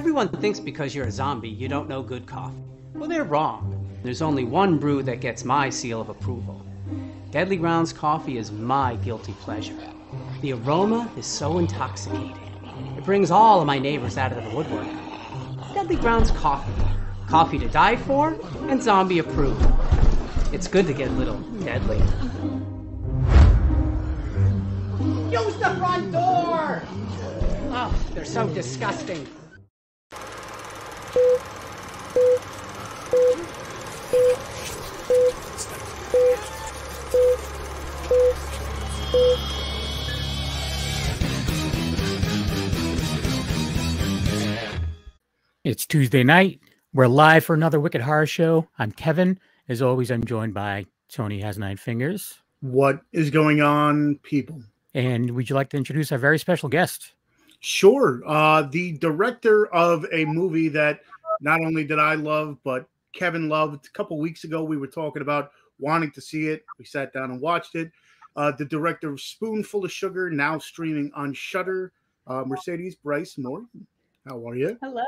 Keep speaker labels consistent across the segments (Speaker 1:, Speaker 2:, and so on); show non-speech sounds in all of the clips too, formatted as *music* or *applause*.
Speaker 1: Everyone thinks because you're a zombie, you don't know good coffee. Well, they're wrong. There's only one brew that gets my seal of approval. Deadly Grounds coffee is my guilty pleasure. The aroma is so intoxicating. It brings all of my neighbors out of the woodwork. Deadly Grounds coffee. Coffee to die for and zombie approved. It's good to get a little deadly. Use the front door! Oh, they're so disgusting.
Speaker 2: It's Tuesday night. We're live for another Wicked Horror Show. I'm Kevin. As always, I'm joined by Tony Has Nine Fingers.
Speaker 3: What is going on, people?
Speaker 2: And would you like to introduce our very special guest?
Speaker 3: Sure. Uh, the director of a movie that not only did I love, but Kevin loved. A couple weeks ago, we were talking about wanting to see it. We sat down and watched it. Uh, the director of Spoonful of Sugar, now streaming on Shudder. Uh, Mercedes Bryce Morgan. How are you?
Speaker 4: Hello.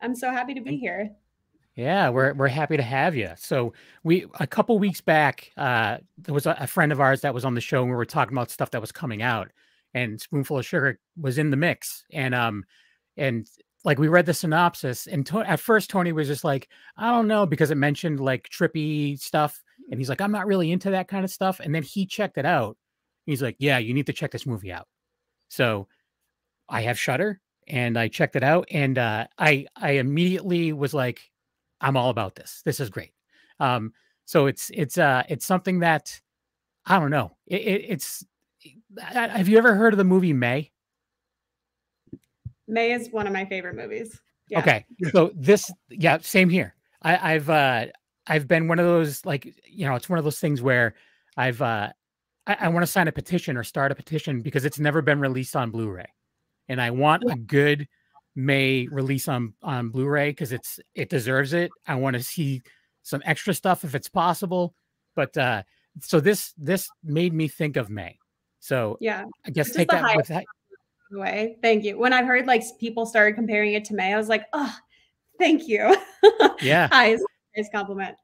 Speaker 4: I'm so happy to be here.
Speaker 2: Yeah, we're we're happy to have you. So we a couple weeks back, uh, there was a, a, friend of ours that was on the show, and we were talking about stuff that was coming out, and Spoonful of Sugar was in the mix, and um, and like we read the synopsis, and to- at first Tony was just like, I don't know, because it mentioned like trippy stuff, and he's like, I'm not really into that kind of stuff, and then he checked it out. He's like, Yeah, you need to check this movie out. So I have Shudder, and I checked it out, and uh, I I immediately was like, I'm all about this. This is great. Um, so it's it's uh it's something that I don't know. It, it, it's have you ever heard of the movie May?
Speaker 4: May is one of my favorite movies.
Speaker 2: Yeah. Okay, so this yeah, same here. I, I've uh I've been one of those like you know it's one of those things where I've uh I, I want to sign a petition or start a petition because it's never been released on Blu-ray and I want a good May release on on Blu-ray because it's it deserves it. I want to see some extra stuff if it's possible. But uh so this this made me think of May. So
Speaker 4: yeah,
Speaker 2: I guess take that with that.
Speaker 4: Way. Thank you. When I've heard like people started comparing it to May, I was like, oh, thank you.
Speaker 2: Yeah. *laughs*
Speaker 4: highest, highest compliment.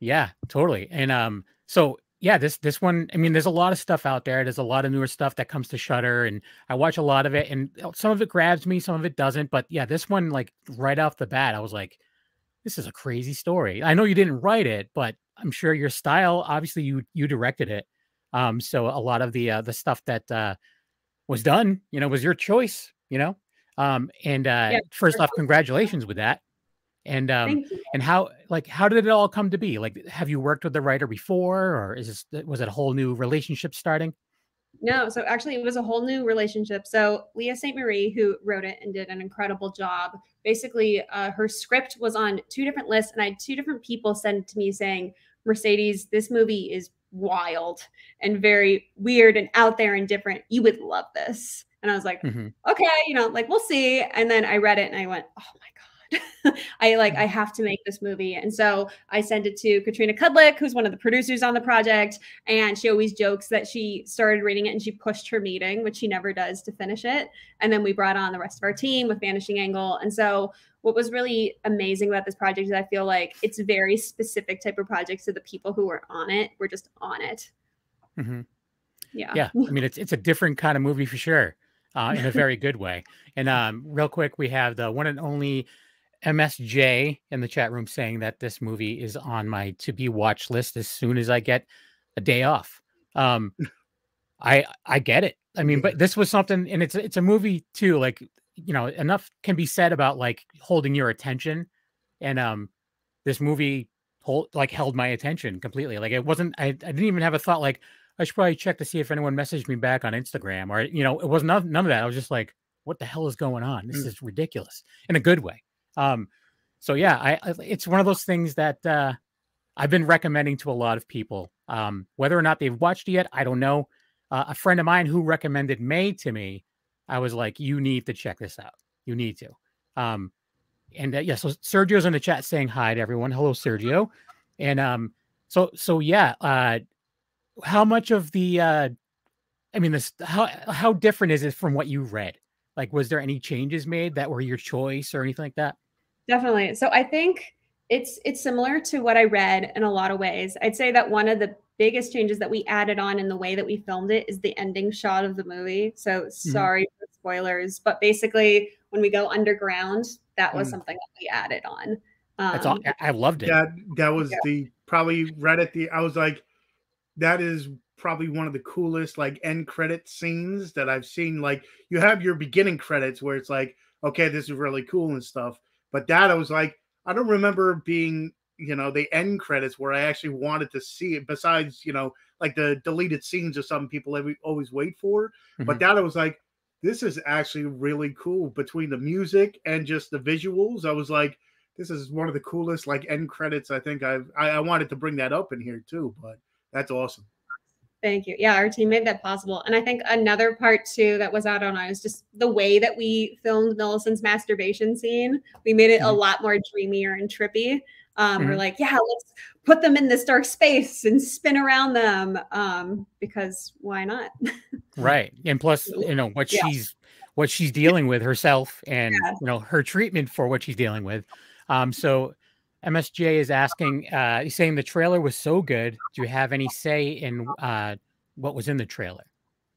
Speaker 2: Yeah, totally. And um, so yeah, this this one, I mean, there's a lot of stuff out there. There's a lot of newer stuff that comes to Shudder, and I watch a lot of it, and uh, some of it grabs me, some of it doesn't. But yeah, this one, like right off the bat, I was like, this is a crazy story. I know you didn't write it, but I'm sure your style, obviously, you you directed it. Um, so a lot of the uh, the stuff that uh, was done, you know, was your choice, you know. Um, and uh, yeah, first off, congratulations with that. And um, and how like how did it all come to be? Like, have you worked with the writer before, or is this was it a whole new relationship starting?
Speaker 4: No, so actually it was a whole new relationship. So Leah St. Marie, who wrote it and did an incredible job, basically uh, her script was on two different lists, and I had two different people send to me saying, Mercedes, this movie is wild and very weird and out there and different. You would love this. And I was like, mm-hmm. okay, you know, like we'll see. And then I read it and I went, oh my God *laughs* I like I have to make this movie. And so I send it to Katrina Kudlick, who's one of the producers on the project, and she always jokes that she started reading it and she pushed her meeting, which she never does to finish it. And then we brought on the rest of our team with Vanishing Angle. And so what was really amazing about this project is I feel like it's a very specific type of project. So the people who were on it were just on it.
Speaker 2: Mm-hmm.
Speaker 4: Yeah.
Speaker 2: Yeah. I mean, *laughs* it's it's a different kind of movie for sure. Uh, in a very good way. And *laughs* um, real quick, we have the one and only MSJ in the chat room saying that this movie is on my to be watch list as soon as I get a day off. Um, *laughs* I I get it. I mean, but this was something, and it's it's a movie too. Like you know, enough can be said about like holding your attention, and um, this movie hold like held my attention completely. Like it wasn't. I I didn't even have a thought like I should probably check to see if anyone messaged me back on Instagram or you know, it was none none of that. I was just like, what the hell is going on? This mm. is ridiculous in a good way. Um, so yeah, I, it's one of those things that uh, I've been recommending to a lot of people. Um, whether or not they've watched it yet, I don't know. Uh, a friend of mine who recommended May to me, I was like, you need to check this out. You need to. Um, and uh, yeah, so Sergio's in the chat saying hi to everyone. Hello, Sergio. And um, so so yeah, uh, how much of the uh, I mean, this how how different is it from what you read? Like, was there any changes made that were your choice or anything like that?
Speaker 4: Definitely. So I think it's it's similar to what I read in a lot of ways. I'd say that one of the biggest changes that we added on in the way that we filmed it is the ending shot of the movie. So sorry mm-hmm. for spoilers, but basically when we go underground, that was mm. something that we added on.
Speaker 2: Um, That's all. I loved it.
Speaker 3: That that was yeah. the probably right at the. I was like, that is probably one of the coolest like end credit scenes that I've seen. Like you have your beginning credits where it's like, okay, this is really cool and stuff. But that I was like, I don't remember being, you know, the end credits where I actually wanted to see it. Besides, you know, like the deleted scenes or something people always wait for. Mm-hmm. But that I was like, this is actually really cool between the music and just the visuals. I was like, this is one of the coolest like end credits I think I've I, I wanted to bring that up in here too, but that's awesome.
Speaker 4: Thank you. Yeah, our team made that possible. And I think another part too that was out on is just the way that we filmed Millicent's masturbation scene. We made it mm-hmm. a lot more dreamier and trippy. Um, mm-hmm. We're like, yeah, let's put them in this dark space and spin around them um, because why not? *laughs*
Speaker 2: right. And plus, you know, what yeah. she's what she's dealing with herself and yeah. you know her treatment for what she's dealing with. Um, so MSJ is asking, uh, he's saying the trailer was so good. Do you have any say in uh, what was in the trailer?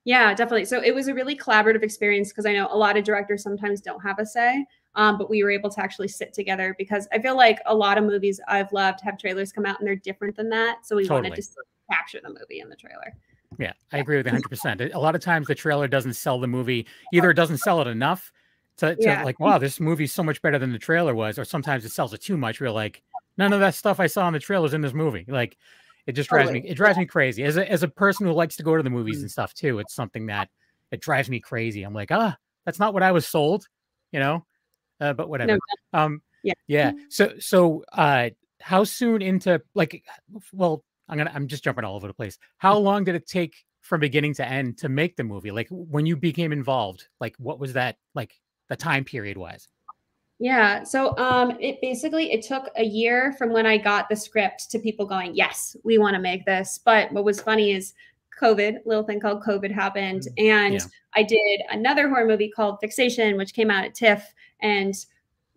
Speaker 4: Yeah, definitely. So it was a really collaborative experience because I know a lot of directors sometimes don't have a say, um, but we were able to actually sit together because I feel like a lot of movies I've loved have trailers come out and they're different than that. So we totally. wanted to capture the movie in the trailer.
Speaker 2: Yeah, I agree with 100%. A lot of times the trailer doesn't sell the movie. Either it doesn't sell it enough to, to yeah. like, wow, this movie's so much better than the trailer was, or sometimes it sells it too much. We're like, none of that stuff I saw in the trailers in this movie. Like, it just drives totally. me, it drives me crazy. As a, as a person who likes to go to the movies mm. and stuff too, it's something that it drives me crazy. I'm like, ah, that's not what I was sold, you know. Uh, but whatever. No, um, yeah, yeah. So, so, uh, how soon into like, well, I'm gonna, I'm just jumping all over the place. How long did it take from beginning to end to make the movie? Like, when you became involved, like, what was that like? The time period was?
Speaker 4: Yeah. So um it basically it took a year from when I got the script to people going, "Yes, we want to make this." But what was funny is COVID, little thing called COVID happened mm, and yeah. I did another horror movie called Fixation which came out at TIFF and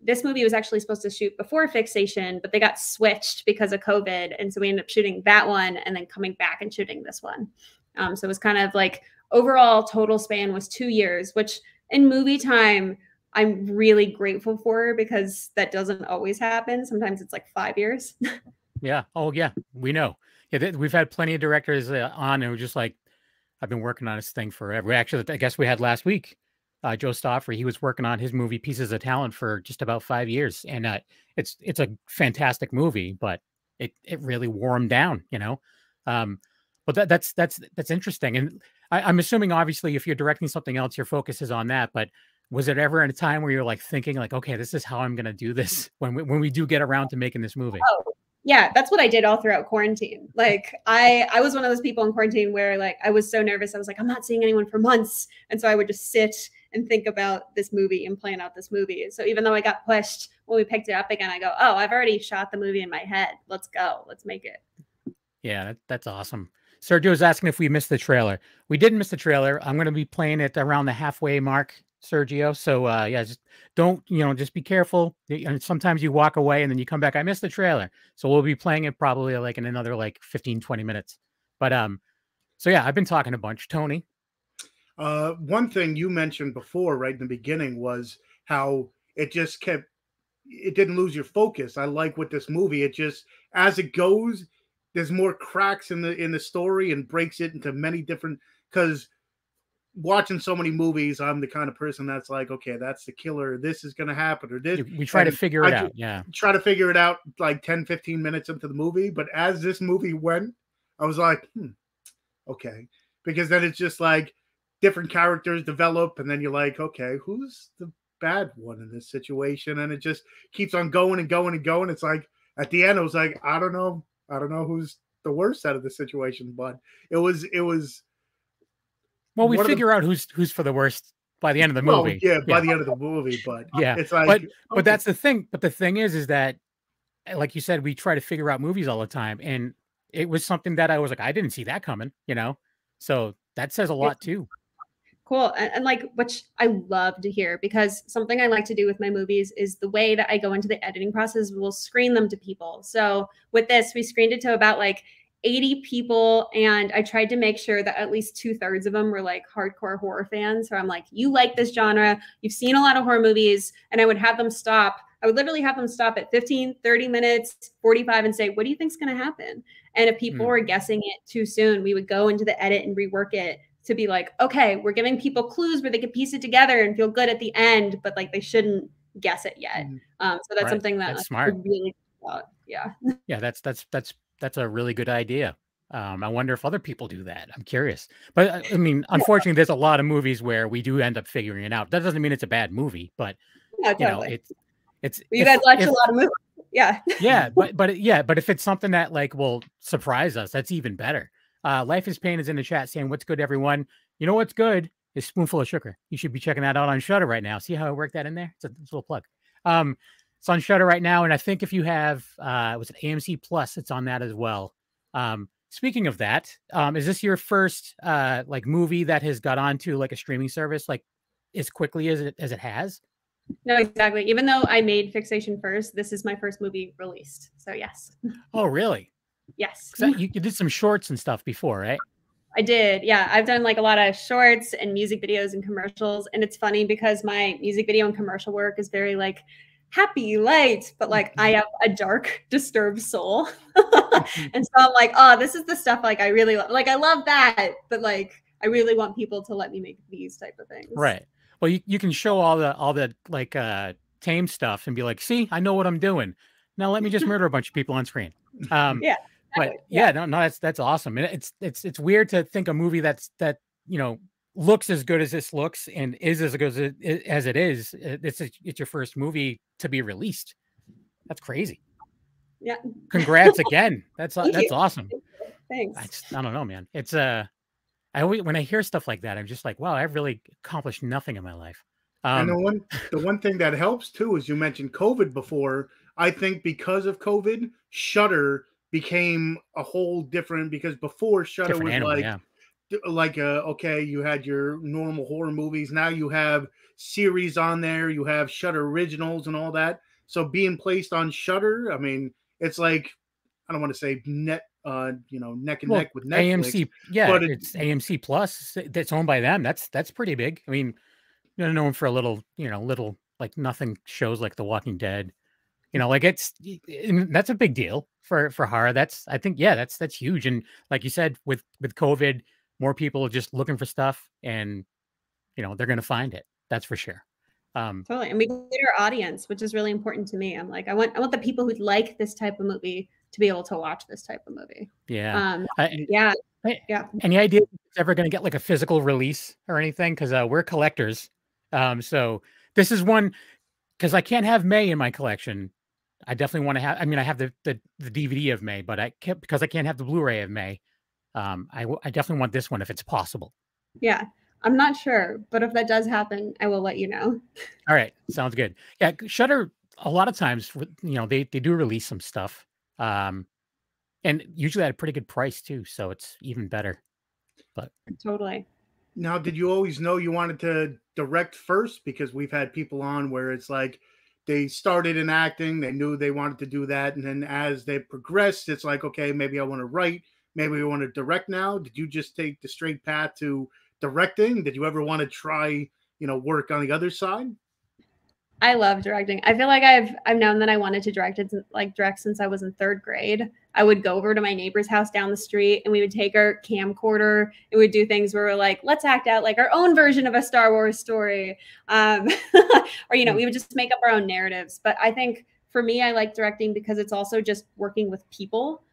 Speaker 4: this movie was actually supposed to shoot before Fixation, but they got switched because of COVID. And so we ended up shooting that one and then coming back and shooting this one. Um, so it was kind of like overall total span was two years, which in movie time, I'm really grateful for because that doesn't always happen. Sometimes it's like five years. *laughs*
Speaker 2: yeah. Oh, yeah. We know. Yeah, we've had plenty of directors uh, on and we're just like, I've been working on this thing forever. Actually, I guess we had last week, uh, Joe Stauffer. He was working on his movie Pieces of Talent for just about five years, and uh, it's it's a fantastic movie, but it it really wore him down, you know. Um, but that, that's that's that's interesting, and I, I'm assuming obviously if you're directing something else, your focus is on that. But was it ever in a time where you're like thinking like, okay, this is how I'm going to do this *laughs* when we, when we do get around to making this movie?
Speaker 4: Oh, yeah, that's what I did all throughout quarantine. Like I I was one of those people in quarantine where like I was so nervous. I was like, I'm not seeing anyone for months, and so I would just sit and think about this movie and plan out this movie. So even though I got pushed when we picked it up again, I go, oh, I've already shot the movie in my head. Let's go. Let's make it.
Speaker 2: Yeah, that, that's awesome. Sergio's asking if we missed the trailer. We didn't miss the trailer. I'm going to be playing it around the halfway mark, Sergio. So uh, yeah, just don't you know, just be careful. And sometimes you walk away and then you come back. I missed the trailer, so we'll be playing it probably like in another like 15, 20 minutes. But um, so yeah, I've been talking a bunch. Tony.
Speaker 3: Uh, one thing you mentioned before, right in the beginning, was how it just kept. It didn't lose your focus. I like with this movie. It just as it goes, there's more cracks in the in the story and breaks it into many different because watching so many movies i'm the kind of person that's like okay that's the killer. This is going to happen or this
Speaker 2: we try to figure it I out yeah.
Speaker 3: try to figure it out like 10 15 minutes into the movie but as this movie went i was like hmm, okay. Because then it's just like different characters develop and then you're like okay who's the bad one in this situation? And it just keeps on going and going and going. It's like at the end i was like i don't know I don't know who's the worst out of the situation, but it was it was.
Speaker 2: Well, we figure the, out who's who's for the worst by the end of the movie.
Speaker 3: Well, yeah, by yeah. the end of the movie, but *laughs*
Speaker 2: yeah, it's like, but okay. but that's the thing. But the thing is, is that, like you said, we try to figure out movies all the time, and it was something that I was like, I didn't see that coming, you know. So that says a lot too
Speaker 4: Cool. And, and, like, which I love to hear because something I like to do with my movies is the way that I go into the editing process, we'll screen them to people. So with this, we screened it to about like 80 people. And I tried to make sure that at least two thirds of them were like hardcore horror fans. So I'm like, you like this genre, you've seen a lot of horror movies. And I would have them stop. I would literally have them stop at 15, 30 minutes, 45 and say, what do you think's going to happen? And if people mm. were guessing it too soon, we would go into the edit and rework it to be like, okay, we're giving people clues where they can piece it together and feel good at the end, but like they shouldn't guess it yet. Mm-hmm. Um, so that's right. something that
Speaker 2: that's like, smart.
Speaker 4: Really, yeah. *laughs*
Speaker 2: yeah, that's that's that's that's a really good idea. Um, I wonder if other people do that. I'm curious, but uh, I mean, unfortunately, there's a lot of movies where we do end up figuring it out. That doesn't mean it's a bad movie, but yeah, totally. you know, it's it's.
Speaker 4: You guys watch a lot of movies, *laughs* yeah.
Speaker 2: yeah, but but yeah, but if it's something that like will surprise us, that's even better. Uh, Life is Pain is in the chat saying, What's good, everyone? You know what's good? Is Spoonful of Sugar. You should be checking that out on Shudder right now. See how I worked that in there? It's a, it's a little plug. Um, it's on Shudder right now. And I think if you have, uh, was it AMC Plus? It's on that as well. Um, speaking of that, um, is this your first uh, like movie that has got onto like a streaming service like as quickly as it as it has?
Speaker 4: No, exactly. Even though I made Fixation first, this is my first movie released. So yes.
Speaker 2: Oh, really?
Speaker 4: Yes.
Speaker 2: You, you did some shorts and stuff before, right?
Speaker 4: I did. Yeah. I've done like a lot of shorts and music videos and commercials. And it's funny because my music video and commercial work is very like happy, light, but like I have a dark, *laughs* disturbed soul. *laughs* and so I'm like, oh, this is the stuff like I really love. Like I love that, but like I really want people to let me make these type of things.
Speaker 2: Right. Well, you, you can show all the all the like uh tame stuff and be like, see, I know what I'm doing. Now let me just murder a bunch of people on screen. Um *laughs*
Speaker 4: yeah
Speaker 2: but *laughs* yeah. yeah, no, no, that's that's awesome. And it's it's it's weird to think a movie that's that you know looks as good as this looks and is as good as it, as it is. It's a, it's your first movie to be released. That's crazy.
Speaker 4: Yeah.
Speaker 2: Congrats *laughs* again. That's that's you. awesome.
Speaker 4: Thanks.
Speaker 2: I, just, I don't know, man. It's uh I always when I hear stuff like that, I'm just like, wow, I've really accomplished nothing in my life.
Speaker 3: Um, and the one the one thing that helps too is you mentioned COVID before. I think because of COVID, Shudder became a whole different because before Shudder was animal, like yeah. like okay, you had your normal horror movies. Now you have series on there. You have Shudder originals and all that. So being placed on Shudder, I mean, it's like I don't want to say net, uh, you know, neck and well, neck with Netflix.
Speaker 2: AMC, yeah, but it, it's AMC Plus. That's owned by them. That's that's pretty big. I mean, known for a little, you know, little like nothing shows like The Walking Dead. You know, like it's that's a big deal for for horror. That's I think yeah, that's that's huge. And like you said, with with COVID, more people are just looking for stuff, and you know they're going to find it. That's for sure.
Speaker 4: Um, totally, and we get our audience, which is really important to me. I'm like, I want I want the people who like this type of movie to be able to watch this type of movie.
Speaker 2: Yeah,
Speaker 4: um, I, yeah, yeah.
Speaker 2: Any idea if it's ever going to get like a physical release or anything? Because uh, we're collectors, um, so this is one because I can't have May in my collection I definitely want to have. I mean, I have the the, the DVD of May, but I can't because I can't have the Blu-ray of May. Um, I I definitely want this one if it's possible.
Speaker 4: Yeah, I'm not sure, but if that does happen, I will let you know.
Speaker 2: All right, sounds good. Yeah, Shudder. A lot of times, you know, they they do release some stuff, um, and usually at a pretty good price too. So it's even better. But
Speaker 4: totally.
Speaker 3: Now, did you always know you wanted to direct first? Because we've had people on where it's like they started in acting they knew they wanted to do that and then as they progressed it's like okay maybe i want to write maybe i want to direct now did you just take the straight path to directing did you ever want to try you know work on the other side
Speaker 4: I love directing. I feel like I've I've known that I wanted to direct it like direct since I was in third grade. I would go over to my neighbor's house down the street and we would take our camcorder and we'd do things where we're like, let's act out like our own version of a Star Wars story. Um, *laughs* or you know, we would just make up our own narratives. But I think for me, I like directing because it's also just working with people.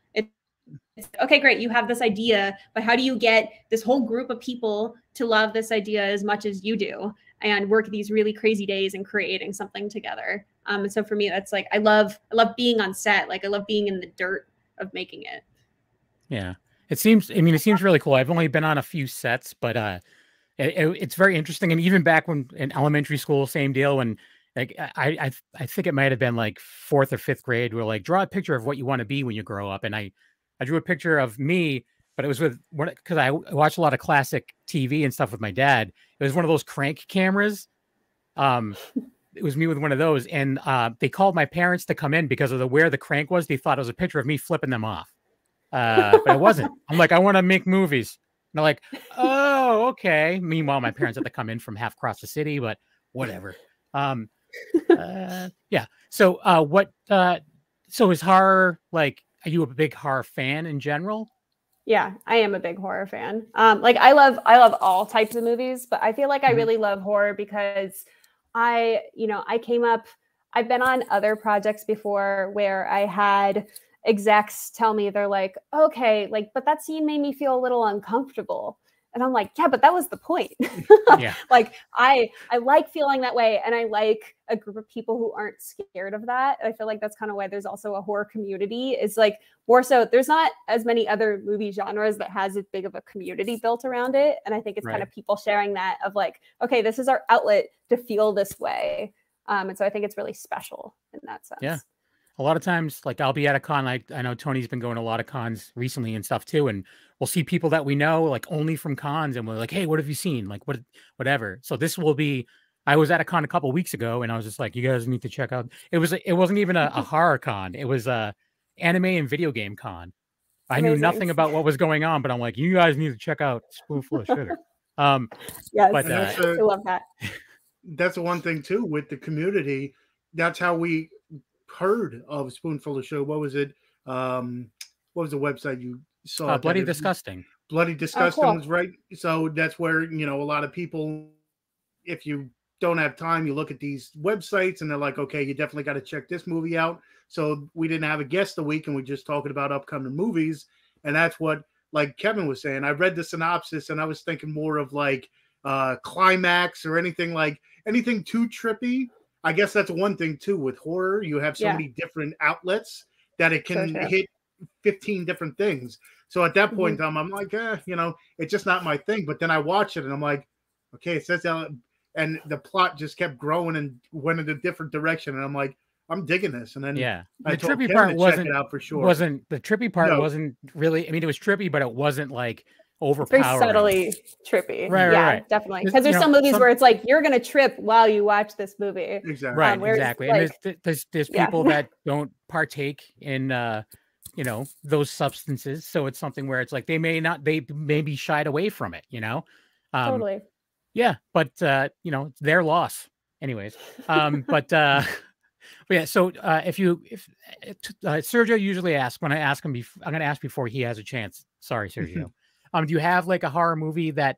Speaker 4: It's okay, great. You have this idea, but how do you get this whole group of people to love this idea as much as you do? and work these really crazy days and creating something together. Um, and so for me, that's like I love I love being on set. Like I love being in the dirt of making it.
Speaker 2: Yeah, it seems. I mean, it seems really cool. I've only been on a few sets, but uh, it, it, it's very interesting. And even back when in elementary school, same deal. When like I I I think it might have been like fourth or fifth grade. We're like draw a picture of what you want to be when you grow up, and I I drew a picture of me but it was with one because I watched a lot of classic TV and stuff with my dad. It was one of those crank cameras. Um, it was me with one of those, and uh, they called my parents to come in because of the where the crank was. They thought it was a picture of me flipping them off, uh, but it wasn't. *laughs* I'm like, I want to make movies. And they're like, oh, okay. Meanwhile, my parents had to come in from half across the city, but whatever. Um, uh, *laughs* yeah. So, uh, what? Uh, so is horror like? Are you a big horror fan in general?
Speaker 4: Yeah, I am a big horror fan. Um, like I love I love all types of movies, but I feel like I
Speaker 2: Mhm.
Speaker 4: really love horror because I, you know, I came up I've been on other projects before where I had execs tell me they're like, "Okay, like but that scene made me feel a little uncomfortable." And I'm like, "Yeah, but that was the point." *laughs*
Speaker 2: Yeah. *laughs*
Speaker 4: like I I like feeling that way and I like a group of people who aren't scared of that. I feel like that's kind of why there's also a horror community. Is like more so there's not as many other movie genres that has as big of a community built around it and I think it's kind of people sharing that of like, okay, this is our outlet to feel this way. Um, and so I think it's really special in that sense.
Speaker 2: Yeah. A lot of times like i'll be at a con like i know tony's been going to a lot of cons recently and stuff too and we'll see people that we know like only from cons and we're like hey what have you seen like what whatever so this will be i was at a con a couple weeks ago and i was just like you guys need to check out it was it wasn't even a, a *laughs* horror con it was a anime and video game con i knew nothing about what was going on but i'm like you guys need to check out spoonful of sugar um
Speaker 4: Yes.
Speaker 2: But, uh,
Speaker 3: that's,
Speaker 4: love that. *laughs*
Speaker 3: that's the one thing too with the community. That's how we heard of Spoonful of Show. What was it? Um, what was the website you saw?
Speaker 2: uh, bloody disgusting
Speaker 3: Bloody Disgusting
Speaker 4: cool.
Speaker 3: was right. So that's where you know a lot of people, if you don't have time, you look at these websites and they're like, okay, you definitely got to check this movie out. So we didn't have a guest a week, and we're just talking about upcoming movies, and that's what like Kevin was saying. I read the synopsis and I was thinking more of like uh climax or anything like anything too trippy. I guess that's one thing too with horror. You have so
Speaker 4: Yeah.
Speaker 3: many different outlets that it can
Speaker 4: true.
Speaker 3: hit 15 different things. So at that point
Speaker 4: Mm-hmm.
Speaker 3: in time, I'm like, eh, you know, it's just not my thing. But then I watch it and I'm like, okay, it says that, and the plot just kept growing and went in a different direction. And I'm like, I'm digging this. And then
Speaker 2: yeah
Speaker 3: I
Speaker 2: the trippy
Speaker 3: Kevin
Speaker 2: part wasn't
Speaker 3: out for sure.
Speaker 2: wasn't the trippy part
Speaker 3: No.
Speaker 2: wasn't really i mean it was trippy but it wasn't like
Speaker 4: Very subtly trippy.
Speaker 2: Right, right,
Speaker 4: yeah,
Speaker 2: right.
Speaker 4: definitely. Because there's
Speaker 2: you know,
Speaker 4: some movies
Speaker 2: some-
Speaker 4: where it's like you're gonna trip while you watch this movie.
Speaker 3: exactly.
Speaker 2: right
Speaker 4: whereas,
Speaker 2: exactly and there's
Speaker 4: like-
Speaker 2: there's there's
Speaker 4: Yeah.
Speaker 2: people that *laughs* don't partake in uh you know those substances so it's something where it's like they may not they may be shied away from it you know um
Speaker 4: totally.
Speaker 2: yeah but uh you know it's their loss anyways um but uh *laughs* but yeah so uh if you if uh, uh, sergio usually asks when i ask him bef- i'm gonna ask before he has a chance sorry sergio *laughs* um do you have like a horror movie that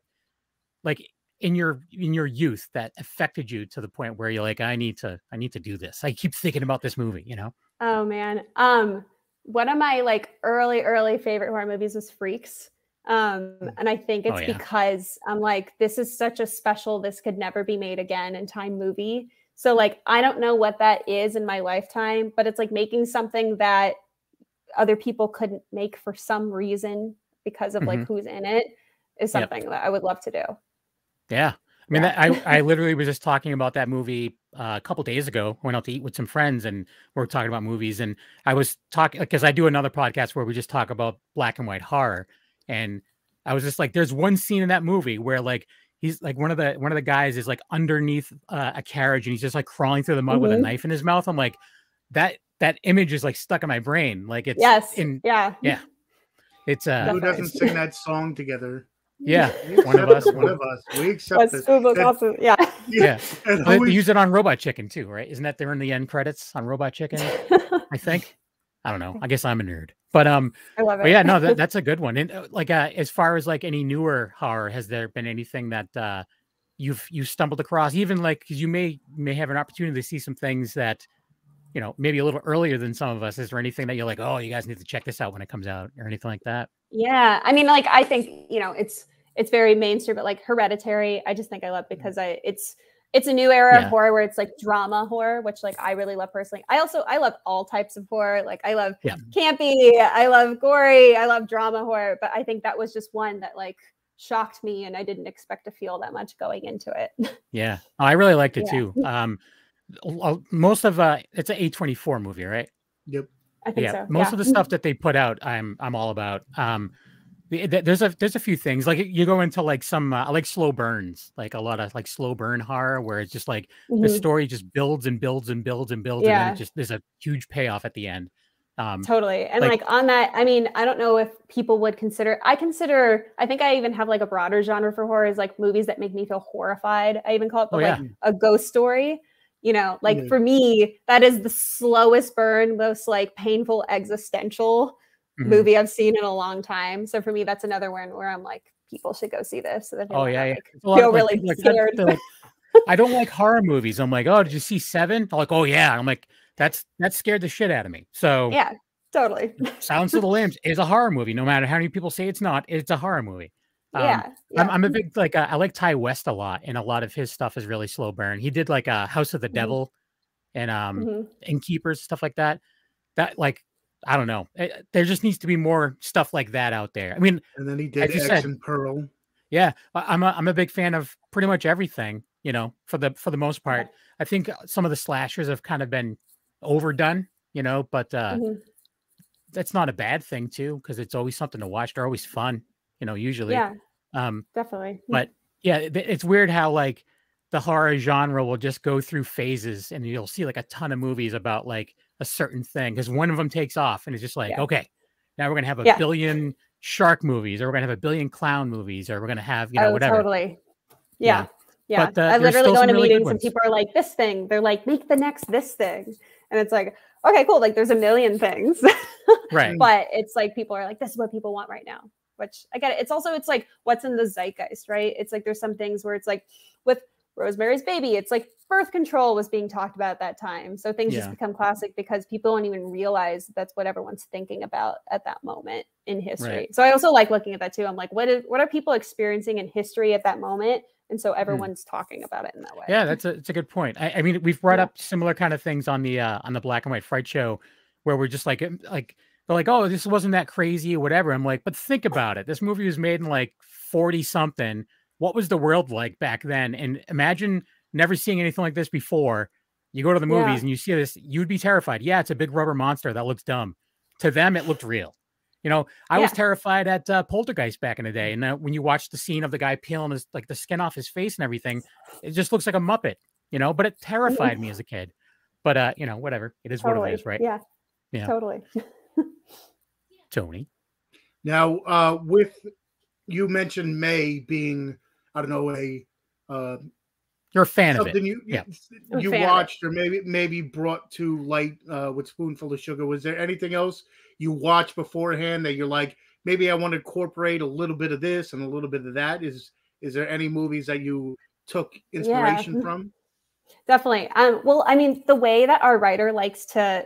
Speaker 2: like in your in your youth that affected you to the point where you're like i need to i need to do this i keep thinking about this movie you know
Speaker 4: Oh man. Um, one of my like early, early favorite horror movies was Freaks. Um, and I think
Speaker 2: Oh,
Speaker 4: it's
Speaker 2: yeah.
Speaker 4: because I'm like, this is such a special, this could never be made again in time movie. So like I don't know what that is in my lifetime, but it's like making something that other people couldn't make for some reason because of like who's in it is
Speaker 2: Mm-hmm. Yep.
Speaker 4: something that I would love to do.
Speaker 2: Yeah. I mean,
Speaker 4: Yeah.
Speaker 2: that, I, *laughs* I literally was just talking about that movie uh, a couple days ago. Went out to eat with some friends and we are talking about movies. And I was talking because I do another podcast where we just talk about black and white horror. And I was just like, there's one scene in that movie where like he's like one of the one of the guys is like underneath uh, a carriage and he's just like crawling through the mud with a
Speaker 4: Mhm.
Speaker 2: knife in his mouth. I'm like, that that image is like stuck in my brain. Like it's
Speaker 4: yes.
Speaker 2: in
Speaker 4: yeah.
Speaker 2: yeah. It's uh
Speaker 3: Who doesn't sing *laughs* that song together?
Speaker 2: yeah one of us one
Speaker 3: One
Speaker 2: of-
Speaker 3: of us. We accept
Speaker 4: That's
Speaker 3: it.
Speaker 4: super awesome. *laughs* Yeah.
Speaker 2: yeah.
Speaker 3: and
Speaker 2: They- they
Speaker 3: always-
Speaker 2: use it on Robot Chicken too, right? Isn't that they're in the end credits on Robot Chicken? I *laughs* think. I don't know. I guess I'm a nerd, but um,
Speaker 4: I love it.
Speaker 2: but yeah, no, that, that's a good one. And uh, like, uh, as far as like any newer horror, has there been anything that uh, you've you stumbled across? Even like, because you may may have an opportunity to see some things that, you know, maybe a little earlier than some of us. Is there anything that you're like, oh, you guys need to check this out when it comes out, or anything like that?
Speaker 4: Yeah, I mean, like I think you know it's it's very mainstream, but like Hereditary, I just think I love because I it's it's a new era
Speaker 2: Mm. Yeah.
Speaker 4: of horror where it's like drama horror, which like I really love personally. I also I love all types of horror. Like I love
Speaker 2: Yeah.
Speaker 4: campy, I love gory, I love drama horror, but I think that was just one that like shocked me and I didn't expect to feel that much going into it.
Speaker 2: Yeah, oh, I really liked it *laughs*
Speaker 4: Yeah.
Speaker 2: too. Um, most of uh, it's an A24 movie, right?
Speaker 3: Yep.
Speaker 4: I think
Speaker 2: yeah
Speaker 4: so.
Speaker 2: most
Speaker 4: yeah.
Speaker 2: of the stuff that they put out i'm i'm all about um there's a there's a few things like you go into like some uh, like slow burns like a lot of like slow burn horror where it's just like mm-hmm. the story just builds and builds and builds and builds yeah. and then just there's a huge payoff at the end.
Speaker 4: Um, totally. And like, like, on that, I mean, I don't know if people would consider, I consider, I think I even have like a broader genre for horror is like movies that make me feel horrified. I even call it the, oh, yeah. like a ghost story. You know, like mm-hmm. for me, that is the slowest burn, most like painful existential mm-hmm. movie I've seen in a long time. So for me, that's another one where I'm like, people should go see this. So that
Speaker 2: oh yeah,
Speaker 4: like,
Speaker 2: yeah.
Speaker 4: feel really like, scared.
Speaker 2: I don't like horror movies. I'm like, oh, did you see Seven? I'm like, oh yeah. I'm like, that's that scared the shit out of me. So
Speaker 4: yeah, totally.
Speaker 2: Silence of the *laughs* Lambs is a horror movie. No matter how many people say it's not, it's a horror movie.
Speaker 4: Um, yeah,
Speaker 2: yeah. I'm, I'm, a big like uh, I like Ti West a lot, and a lot of his stuff is really slow burn. He did like a uh, House of the mm-hmm. Devil and um mm-hmm. Innkeepers stuff like that. That like I don't know. It, eh, there just needs to be more stuff like that out there. I mean,
Speaker 3: and then he did X said, and Pearl.
Speaker 2: Yeah, I'm a, I'm a big fan of pretty much everything. You know, for the for the most part, I think some of the slashers have kind of been overdone. You know, but uh mm-hmm. that's not a bad thing too because it's always something to watch. They're always fun. You know, usually.
Speaker 4: Yeah. Um, definitely.
Speaker 2: But yeah, it's weird how like the horror genre will just go through phases, and you'll see like a ton of movies about like a certain thing because one of them takes off and it's just like, yeah. okay, now we're gonna have a yeah. billion shark movies, or we're gonna have a billion clown movies, or we're gonna have you know
Speaker 4: oh,
Speaker 2: whatever.
Speaker 4: Totally. Yeah. Yeah. But, uh, I literally go into really meetings and people are like, this thing. They're like, make the next this thing. And it's like, okay, cool. Like there's a million things. *laughs*
Speaker 2: right.
Speaker 4: But it's like people are like, this is what people want right now. Which I get it. It's also it's like what's in the zeitgeist, right? It's like there's some things where it's like with Rosemary's Baby. It's like birth control was being talked about at that time. So things yeah. just become classic because people don't even realize that's what everyone's thinking about at that moment in history. Right. So I also like looking at that too. I'm like, what is what are people experiencing in history at that moment? And so hmm. everyone's hmm. talking about it in that way.
Speaker 2: Yeah, that's a it's a good point. I, I mean, we've brought yeah. up similar kind of things on the uh, on the Black and White Fright show, where we're just like like they're like, oh, this wasn't that crazy or whatever. I'm like, but think about it. This movie was made in like 40 something what was the world like back then? And imagine never seeing anything like this before. You go to the movies yeah. and you see this, you'd be terrified. Yeah, it's a big rubber monster that looks dumb. To them, it looked real. You know, I yeah. was terrified at uh, Poltergeist back in the day, and uh, when you watch the scene of the guy peeling his like the skin off his face and everything, it just looks like a muppet. You know, but it terrified me as a kid. But uh, you know, whatever. It is totally. what it is, right?
Speaker 4: Yeah. Yeah. Totally. *laughs* *laughs*
Speaker 2: Tony.
Speaker 3: Now, uh, with you mentioned May being I don't know a uh,
Speaker 2: you're a fan of it.
Speaker 3: you
Speaker 2: yeah.
Speaker 3: you watched or maybe maybe brought to light uh, with spoonful of sugar. Was there anything else you watched beforehand that you're like maybe I want to incorporate a little bit of this and a little bit of that? Is is there any movies that you took inspiration yeah. from?
Speaker 4: Definitely. Um, well, I mean, the way that our writer likes to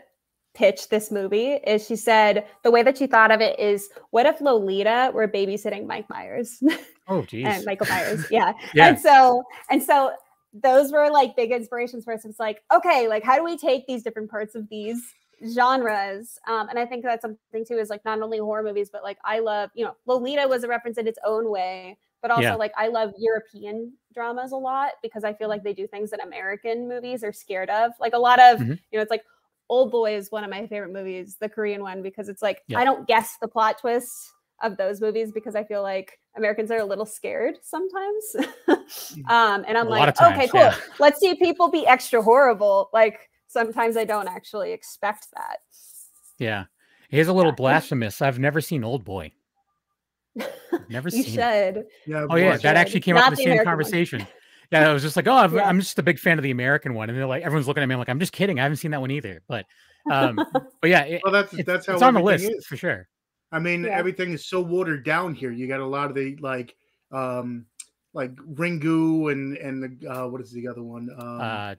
Speaker 4: pitch this movie is she said the way that she thought of it is what if Lolita were babysitting Mike Myers? *laughs*
Speaker 2: Oh, geez.
Speaker 4: and Michael Myers. Yeah. *laughs* yeah. And so, and so those were like big inspirations for us. It's like, okay, like how do we take these different parts of these genres? Um, and I think that's something too is like not only horror movies, but like I love, you know, Lolita was a reference in its own way, but also yeah. like I love European dramas a lot because I feel like they do things that American movies are scared of. Like a lot of, mm-hmm. you know, it's like Old Boy is one of my favorite movies, the Korean one, because it's like yeah. I don't guess the plot twists of those movies because I feel like Americans are a little scared sometimes. *laughs* Mm. um, and I'm a like, times, okay, cool. Yeah. *laughs* Let's see people be extra horrible. Like sometimes I don't actually expect that.
Speaker 2: Yeah. Here's a little yeah. *laughs* blasphemous. I've never seen Old Boy. Never
Speaker 4: you
Speaker 2: seen
Speaker 4: should.
Speaker 2: It. Yeah, oh yeah, that actually came Not up in the, the same American conversation. One. Yeah, I was just like, oh, yeah. I'm just a big fan of the American one, and they're like, everyone's looking at me I'm like, I'm just kidding. I haven't seen that one either. But, um, *laughs* but yeah, it, well, that's that's how it's on the list is. for sure.
Speaker 3: I mean, yeah. everything is so watered down here. You got a lot of the like, um, like Ringu and and the uh, what is the other one? Um,
Speaker 2: uh,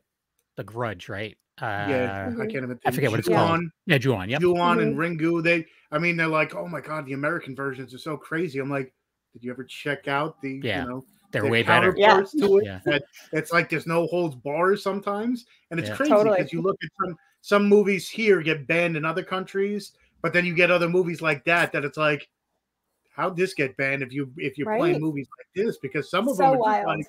Speaker 2: the Grudge, right? Uh,
Speaker 3: yeah, I can't even. Think.
Speaker 2: I forget what it's called. Yeah, Ju-on. Yep.
Speaker 3: Mm-hmm. and Ringu. They, I mean, they're like, oh my god, the American versions are so crazy. I'm like, did you ever check out the,
Speaker 2: yeah.
Speaker 3: you know,
Speaker 2: they're the way better.
Speaker 3: Yeah. To it? yeah. it's like there's no holds bars sometimes, and it's yeah. crazy because totally. you look at some some movies here get banned in other countries, but then you get other movies like that that it's like, how'd this get banned if you if you're right. playing movies like this? Because some of so them are like,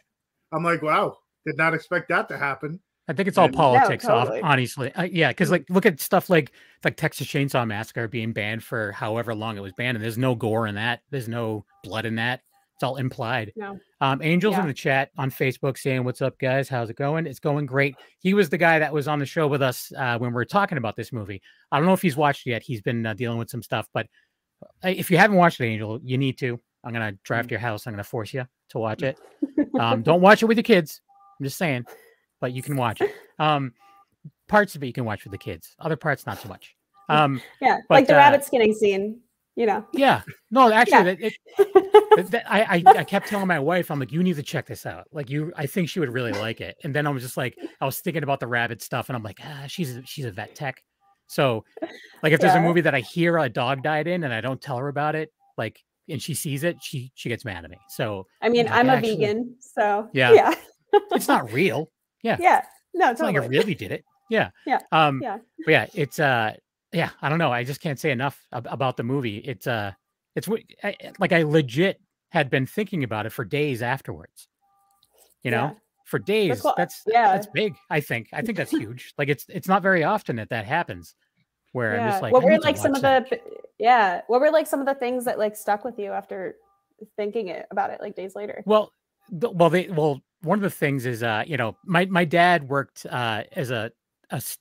Speaker 3: I'm like, wow, did not expect that to happen.
Speaker 2: I think it's all
Speaker 3: And- No,
Speaker 2: politics, off- honestly. Uh, yeah, because like look at stuff like like Texas Chainsaw Massacre being banned for however long it was banned, and there's no gore in that. There's no blood in that. It's all implied.
Speaker 4: No.
Speaker 2: Um, Angels in the chat on Facebook saying, "What's up, guys? How's it going? It's going great." He was the guy that was on the show with us uh, when we were talking about this movie. I don't know if he's watched it yet. He's been uh, dealing with some stuff, but uh, if you haven't watched it, Angel, you need to. I'm gonna drive to your house. I'm gonna force you to watch it. *laughs* Um, don't watch it with your kids. I'm just saying, but you can watch it. Um, parts of it you can watch with the kids. Other parts, not so much. Um,
Speaker 4: Yeah,
Speaker 2: But,
Speaker 4: like the
Speaker 2: uh,
Speaker 4: rabbit skinning scene. You know.
Speaker 2: yeah, no, actually,
Speaker 4: Yeah.
Speaker 2: that- it, that- *laughs* I, I I kept telling my wife, I'm like, you need to check this out. Like you, I think she would really like it. And then I was just like, I was thinking about the rabbit stuff, and I'm like, ah, she's a, she's a vet tech. So, like, if there's a movie that I hear a dog died in and I don't tell her about it, like, and she sees it, she she gets mad at me. So
Speaker 4: I mean,
Speaker 2: Like,
Speaker 4: I'm a
Speaker 2: actually-
Speaker 4: vegan, so
Speaker 2: Yeah.
Speaker 4: yeah,
Speaker 2: it's not real.
Speaker 4: yeah. Yeah, no,
Speaker 2: It's not
Speaker 4: totally.
Speaker 2: like I really did it. Yeah.
Speaker 4: Yeah.
Speaker 2: Um,
Speaker 4: Yeah.
Speaker 2: But yeah, it's uh, yeah. I don't know. I just can't say enough ab- about the movie. It's uh, it's I, like I legit had been thinking about it for days afterwards. You know,
Speaker 4: Yeah.
Speaker 2: for days.
Speaker 4: what-
Speaker 2: that's
Speaker 4: yeah.
Speaker 2: That's big. I think. I think that's *laughs* huge. like it's it's not very often that that happens. Where I'm just like,
Speaker 4: what were like some of
Speaker 2: that.
Speaker 4: the yeah? What were like some of the things that like stuck with you after thinking it about it like days later?
Speaker 2: Well, the, well, they well, one of the things is, uh, you know, my my dad worked uh, as a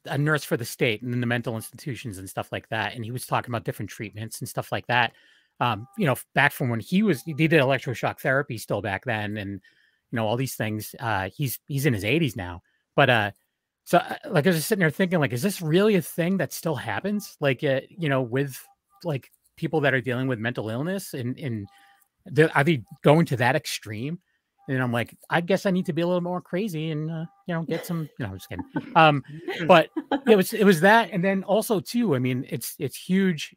Speaker 2: a nurse for the state and in the mental institutions and stuff like that, and he was talking about different treatments and stuff like that. Um, you know, back from when he was, he did electroshock therapy still back then, and you know all these things. Uh, he's he's in his 80s now, but uh, so uh, like I was just sitting there thinking, like, is this really a thing that still happens? Like, uh, you know, with like people that are dealing with mental illness and and they're- they going to that extreme? And I'm like, I guess I need to be a little more crazy and uh, you know get some. No, I'm just kidding. Um, *laughs* but it was it was that, and then also too. I mean, it's it's huge,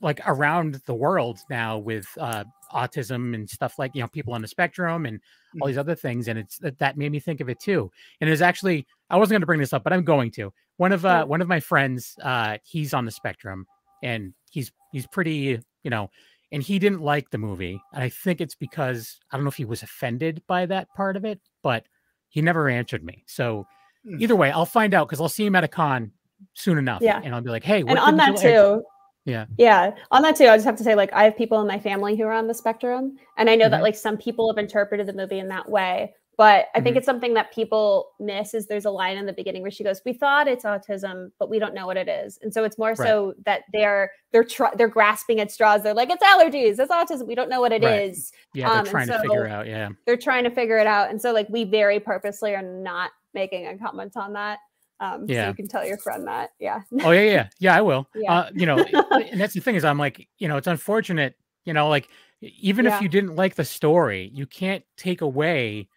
Speaker 2: like around the world now with uh, autism and stuff like you know people on the spectrum and all these other things, and it's that, that made me think of it too. And it's actually I wasn't going to bring this up, but I'm going to. One of uh, one of my friends, uh, he's on the spectrum, and he's he's pretty you know and he didn't like the movie. And I think it's because I don't know if he was offended by that part of it, but he never answered me. So
Speaker 3: Hmm.
Speaker 2: either way, I'll find out because I'll see him at a con soon enough.
Speaker 4: Yeah.
Speaker 2: And I'll be like, hey,
Speaker 4: and
Speaker 2: what
Speaker 4: on that
Speaker 2: you like?"
Speaker 4: too
Speaker 2: Yeah.
Speaker 4: yeah on that too i just have to say like i have people in my family who are on the spectrum and i know that
Speaker 2: Mhm.
Speaker 4: like some people have interpreted the movie in that way but i think
Speaker 2: Mhm.
Speaker 4: it's something that people miss is there's a line in the beginning where she goes we thought it's autism but we don't know what it is and so it's more so that they're they're try- they're grasping at straws they're like it's allergies it's autism we don't know what it is.
Speaker 2: Right. Yeah. They're
Speaker 4: Um, and
Speaker 2: trying to figure out. Yeah.
Speaker 4: they're trying to figure it out and so like we very purposely are not making a comment on that um so
Speaker 2: Yeah.
Speaker 4: you can tell your friend that yeah
Speaker 2: Oh yeah, yeah, yeah. I will. *laughs*
Speaker 4: Yeah.
Speaker 2: Uh, you know, *laughs* and that's the thing is, I'm like, you know, it's unfortunate. You know, like even
Speaker 4: Yeah.
Speaker 2: if you didn't like the story, you can't take away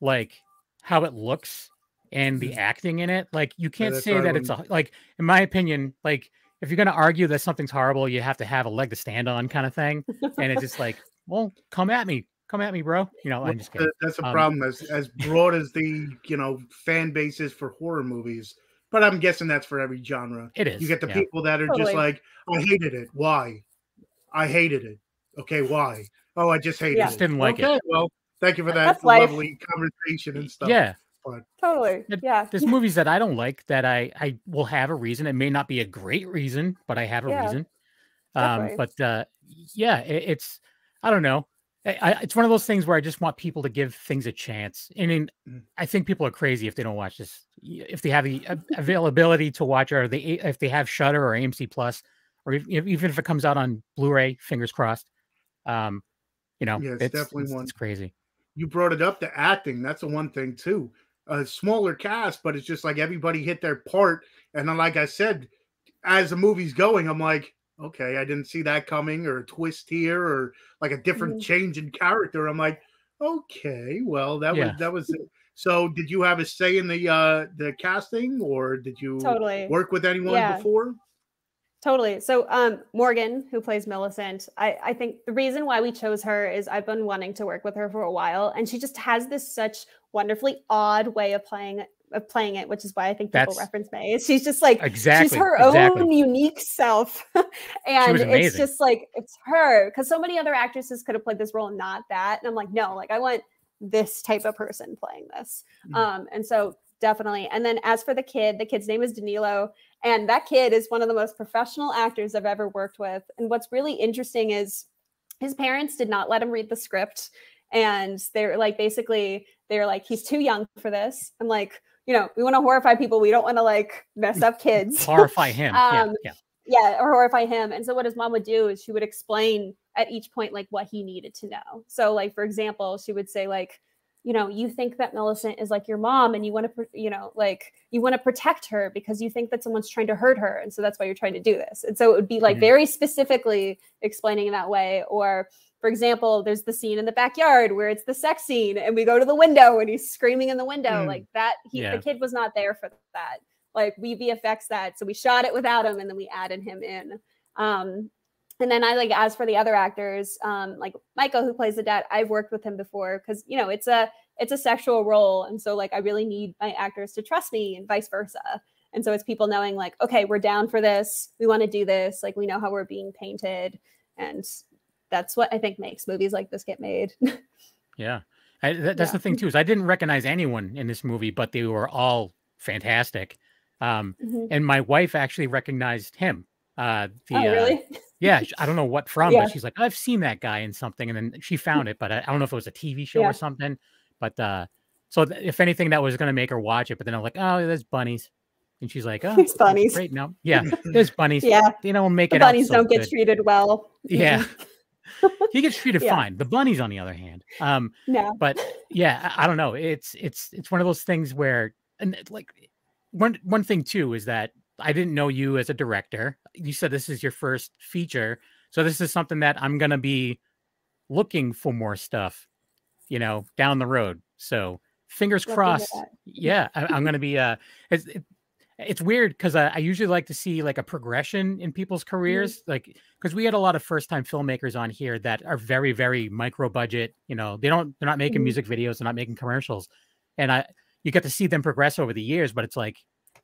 Speaker 2: like how it looks and the acting in it. Like you can't
Speaker 3: that's
Speaker 2: say that it's a like, in my opinion, like if you're gonna argue that something's horrible, you have to have a leg to stand on, kind of thing. And it's just like, well, come at me, come at me, bro. You know,
Speaker 3: Well,
Speaker 2: I'm just kidding.
Speaker 3: that's a
Speaker 2: Um,
Speaker 3: problem as as broad as the you know fan base is for horror movies. But I'm guessing that's for every genre.
Speaker 2: It is.
Speaker 3: You get the
Speaker 2: yeah.
Speaker 3: people that are
Speaker 4: Totally.
Speaker 3: just like, I hated it. Why? I hated it. Okay, why? Oh, I just hated
Speaker 4: Yeah.
Speaker 3: it.
Speaker 2: Just didn't like it.
Speaker 3: well, thank you for that
Speaker 4: That's life.
Speaker 3: lovely conversation and stuff.
Speaker 2: Yeah.
Speaker 4: totally yeah
Speaker 2: there's *laughs* movies that I don't like that I I will have a reason. It may not be a great reason, but I have a
Speaker 4: Yeah,
Speaker 2: reason. Um,
Speaker 4: definitely.
Speaker 2: but uh, yeah, it, it's I don't know. I, it's one of those things where I just want people to give things a chance. And in,
Speaker 3: Mm.
Speaker 2: I think people are crazy if they don't watch this. If they have the *laughs* availability to watch, or they if they have Shudder or AMC Plus, or if- even if it comes out on Blu-ray, fingers crossed. Um, you know,
Speaker 3: Yeah, it's
Speaker 2: it's,
Speaker 3: definitely
Speaker 2: it's,
Speaker 3: one.
Speaker 2: it's crazy.
Speaker 3: You brought it up, the acting. That's the one thing too. A smaller cast, but it's just like everybody hit their part. And then, like I said, as the movie's going, I'm like, okay, I didn't see that coming, or a twist here, or like a different
Speaker 4: Mhm.
Speaker 3: change in character. I'm like, okay, well, that
Speaker 2: Yeah.
Speaker 3: was that was it. So, did you have a say in the uh the casting, or did you
Speaker 4: totally
Speaker 3: work with anyone
Speaker 4: Yeah.
Speaker 3: before?
Speaker 4: Totally. So um Morgan, who plays Millicent, I, I think the reason why we chose her is I've been wanting to work with her for a while. And she just has this such wonderfully odd way of playing of playing it, which is why I think people
Speaker 2: That's-
Speaker 4: reference May. She's just like
Speaker 2: Exactly.
Speaker 4: she's her
Speaker 2: exactly.
Speaker 4: own unique self. *laughs* and it's just like it's her. Because so many other actresses could have played this role and not that. And I'm like, no, like I want this type of person playing this.
Speaker 3: Mm.
Speaker 4: Um, and so definitely. And then as for the kid, the kid's name is Danilo, and that kid is one of the most professional actors I've ever worked with. And what's really interesting is his parents did not let him read the script, and they're like basically they're like he's too young for this. I'm like, you know, we want to horrify people. We don't want to like mess up kids. *laughs*
Speaker 2: Horrify him.
Speaker 4: Um,
Speaker 2: yeah, yeah.
Speaker 4: yeah, or horrify him. And so what his mom would do is she would explain at each point like what he needed to know. So like for example, she would say like, you know, you think that Millicent is like your mom and you want to you know, like you want to protect her because you think that someone's trying to hurt her and so that's why you're trying to do this. And so it would be like
Speaker 2: Mhm.
Speaker 4: very specifically explaining in that way or for example, there's the scene in the backyard where it's the sex scene and we go to the window and he's screaming in the window
Speaker 3: Mm.
Speaker 4: like that he
Speaker 2: Yeah.
Speaker 4: the kid was not there for that like we VFX that. So we shot it without him and then we added him in. Um, and then I like as for the other actors, um, like Michael who plays the dad, I've worked with him before because you know it's a it's a sexual role, and so like I really need my actors to trust me and vice versa. And so it's people knowing like, okay, we're down for this, we want to do this, like we know how we're being painted, and that's what I think makes movies like this get made. *laughs*
Speaker 2: Yeah. I, that, that's
Speaker 4: Yeah.
Speaker 2: the thing too is I didn't recognize anyone in this movie, but they were all fantastic. Um,
Speaker 4: Mhm.
Speaker 2: and my wife actually recognized him. Uh, the,
Speaker 4: oh,
Speaker 2: uh,
Speaker 4: really?
Speaker 2: yeah, *laughs* I don't know what from,
Speaker 4: Yeah.
Speaker 2: but she's like, I've seen that guy in something, and then she found it, but I, I don't know if it was a TV show
Speaker 4: Yeah.
Speaker 2: or something. But uh, so if anything, that was gonna make her watch it. But then I'm like, oh, there's bunnies, and she's like, *laughs* oh,
Speaker 4: There's bunnies.
Speaker 2: Great, no, yeah, there's bunnies.
Speaker 4: Yeah,
Speaker 2: you know, make
Speaker 4: the
Speaker 2: it.
Speaker 4: bunnies
Speaker 2: so
Speaker 4: don't get treated well.
Speaker 2: Yeah. *laughs* He gets treated
Speaker 4: Yeah.
Speaker 2: fine. The bunnies, on the other hand, um,
Speaker 4: No.
Speaker 2: but yeah, I, I don't know. It's it's it's one of those things where, and like one one thing too is that I didn't know you as a director. You said this is your first feature, so this is something that I'm gonna be looking for more stuff, you know, down the road. So fingers crossed. Yeah, I, I'm gonna be. Uh, it, it's weird because I, I usually like to see like a progression in people's
Speaker 4: Mm-hmm.
Speaker 2: careers, like because we had a lot of first time filmmakers on here that are very very micro budget. You know, they don't they're not making
Speaker 4: Mhm.
Speaker 2: music videos, they're not making commercials, and I you get to see them progress over the years. But it's like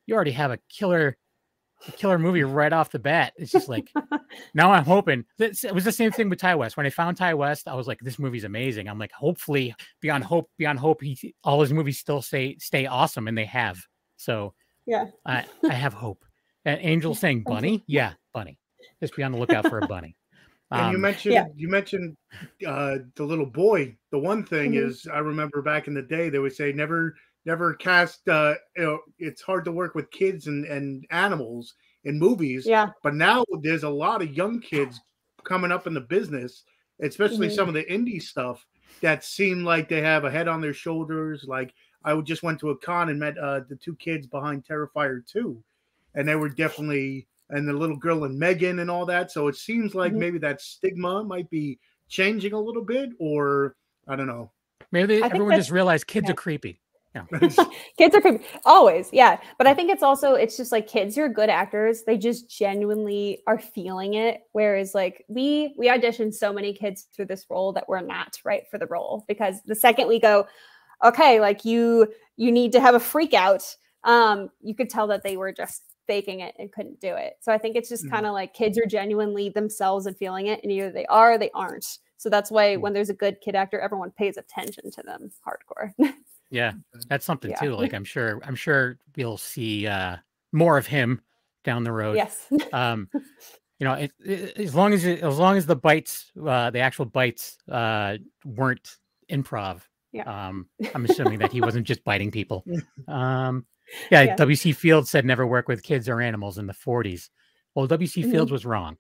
Speaker 2: you already have a killer a killer movie right off the bat. It's just like *laughs* now I'm hoping this, it was the same thing with Ti West. When I found Ti West, I was like, this movie's amazing. I'm like, hopefully, beyond hope, beyond hope, he all his movies still stay stay awesome, and they have. So
Speaker 4: Yeah.
Speaker 2: I I have hope. And Angel *laughs* saying bunny, yeah, bunny. Just be on the lookout for a bunny.
Speaker 3: And you
Speaker 2: Um,
Speaker 3: mentioned
Speaker 4: yeah.
Speaker 3: you mentioned uh, the little boy. The one thing
Speaker 4: Mhm.
Speaker 3: is, I remember back in the day they would say never never cast. Uh, you know, it's hard to work with kids and and animals in movies.
Speaker 4: Yeah.
Speaker 3: But now there's a lot of young kids coming up in the business, especially
Speaker 4: Mhm.
Speaker 3: some of the indie stuff that seem like they have a head on their shoulders. Like I just went to a con and met uh, the two kids behind Terrifier 2, and they were definitely and the little girl and Megan and all that. So it seems like
Speaker 4: Mhm.
Speaker 3: maybe that stigma might be changing a little bit, or I don't know.
Speaker 2: maybe they,
Speaker 4: I
Speaker 2: everyone just realized kids
Speaker 4: yeah.
Speaker 2: are creepy. Yeah. *laughs*
Speaker 4: kids are creepy always yeah but i think it's also it's just like kids are good actors they just genuinely are feeling it whereas like we we auditioned so many kids for this role that we're not right for the role because the second we go okay like you you need to have a freak out um you could tell that they were just faking it and couldn't do it so i think it's just
Speaker 3: Mhm.
Speaker 4: kind of like kids are genuinely themselves and feeling it and either they are or they aren't so that's why
Speaker 2: Mm.
Speaker 4: when there's a good kid actor everyone pays attention to them hardcore
Speaker 2: Yeah, *laughs* that's something
Speaker 4: Yeah.
Speaker 2: too. Like I'm sure, I'm sure we'll see uh, more of him down the road.
Speaker 4: yes
Speaker 2: um *laughs* you know it, it- as long as it, as long as the bites uh the actual bites uh weren't improv
Speaker 4: Yeah.
Speaker 2: um i'm assuming that he wasn't just biting people. *laughs* Um yeah,
Speaker 4: Yeah.
Speaker 2: wc fields said never work with kids or animals in the 40s well wc
Speaker 4: Mhm.
Speaker 2: fields was wrong.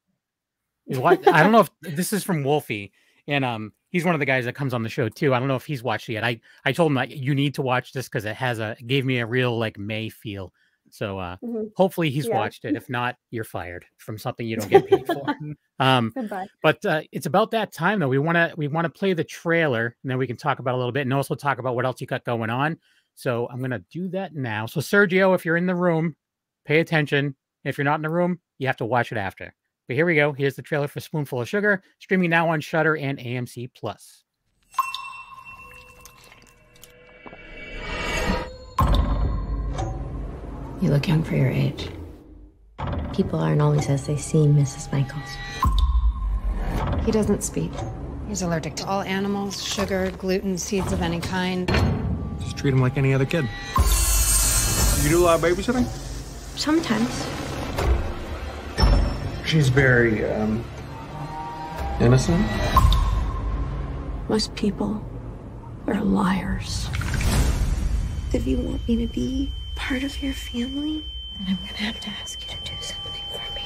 Speaker 2: What? I don't know if this is from wolfie and um he's one of the guys that comes on the show too. I don't know if he's watched it yet. I i told him like you need to watch this because it has a it gave me a real like may feel so uh
Speaker 4: Mhm.
Speaker 2: hopefully he's
Speaker 4: Yeah.
Speaker 2: watched it. If not you're fired from something you don't get paid for. *laughs* *laughs* Um
Speaker 4: Goodbye.
Speaker 2: but uh, it's about that time though. We want to we want to play the trailer and then we can talk about a little bit and also talk about what else you got going on. So i'm going to do that now. So sergio if you're in the room pay attention. If you're not in the room you have to watch it after. But here we go. Here's the trailer for spoonful of sugar streaming now on Shudder and amc plus
Speaker 5: You look young for your age. People aren't always as they seem, Mrs. Michaels.
Speaker 6: He doesn't speak. He's allergic to all animals, sugar, gluten, seeds of any kind.
Speaker 7: Just treat him like any other kid. You do a lot of babysitting?
Speaker 5: Sometimes.
Speaker 7: She's very, um, innocent.
Speaker 5: Most people are liars. If you want me to be part of your family, then I'm gonna have to ask you to do something for me.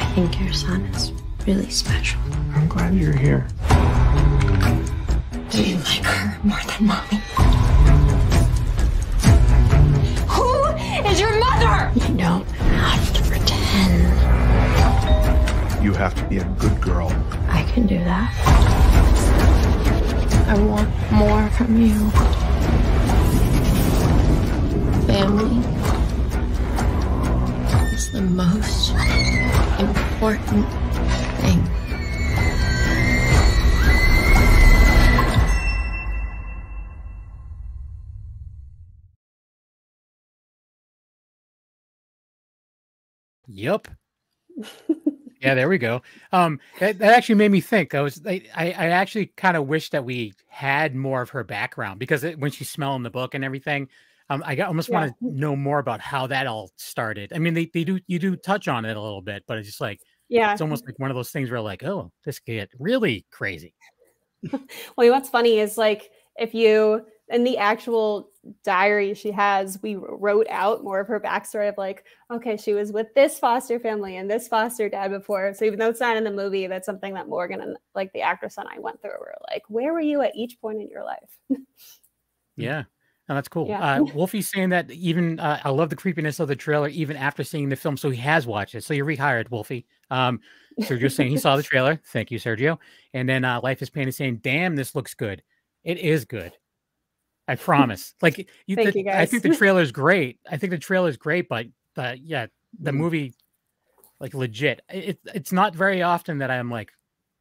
Speaker 5: I think your son is really special.
Speaker 7: I'm glad you're here.
Speaker 5: Do you like her more than mommy? Who is your mother? You don't have to pretend.
Speaker 7: You have to be a good girl.
Speaker 5: I can do that. I want more from you. Family is the most important thing.
Speaker 2: Yep. *laughs* yeah, there we go. Um, that, that actually made me think. I was, I, I actually kind of wish that we had more of her background because it, when she's smelling the book and everything, um, I almost
Speaker 4: Yeah.
Speaker 2: want to know more about how that all started. I mean, they, they do, you do touch on it a little bit, but it's just like,
Speaker 4: Yeah.
Speaker 2: it's almost like one of those things where like, oh, this could get really crazy. *laughs*
Speaker 4: Well, what's funny is like if you in the actual diary she has, we wrote out more of her backstory of like, okay, she was with this foster family and this foster dad before. So even though it's not in the movie, that's something that Morgan and like the actress and I went through. We're like, where were you at each point in your life? *laughs*
Speaker 2: Yeah. No, that's cool.
Speaker 4: Yeah.
Speaker 2: Uh, Wolfie's saying that even uh, I love the creepiness of the trailer, even after seeing the film. So he has watched it. So you're rehired, Wolfie. Um, Sergio's saying he saw the trailer. Thank you, Sergio. And then uh, Life is Pain is saying, "Damn, this looks good. It is good. I promise." Like you,
Speaker 4: Thank
Speaker 2: the-
Speaker 4: you,
Speaker 2: I think the
Speaker 4: guys. *laughs*
Speaker 2: trailer is great. I think the trailer is great, but uh, yeah, the
Speaker 3: Mm.
Speaker 2: movie, like legit, it, it's not very often that I'm like,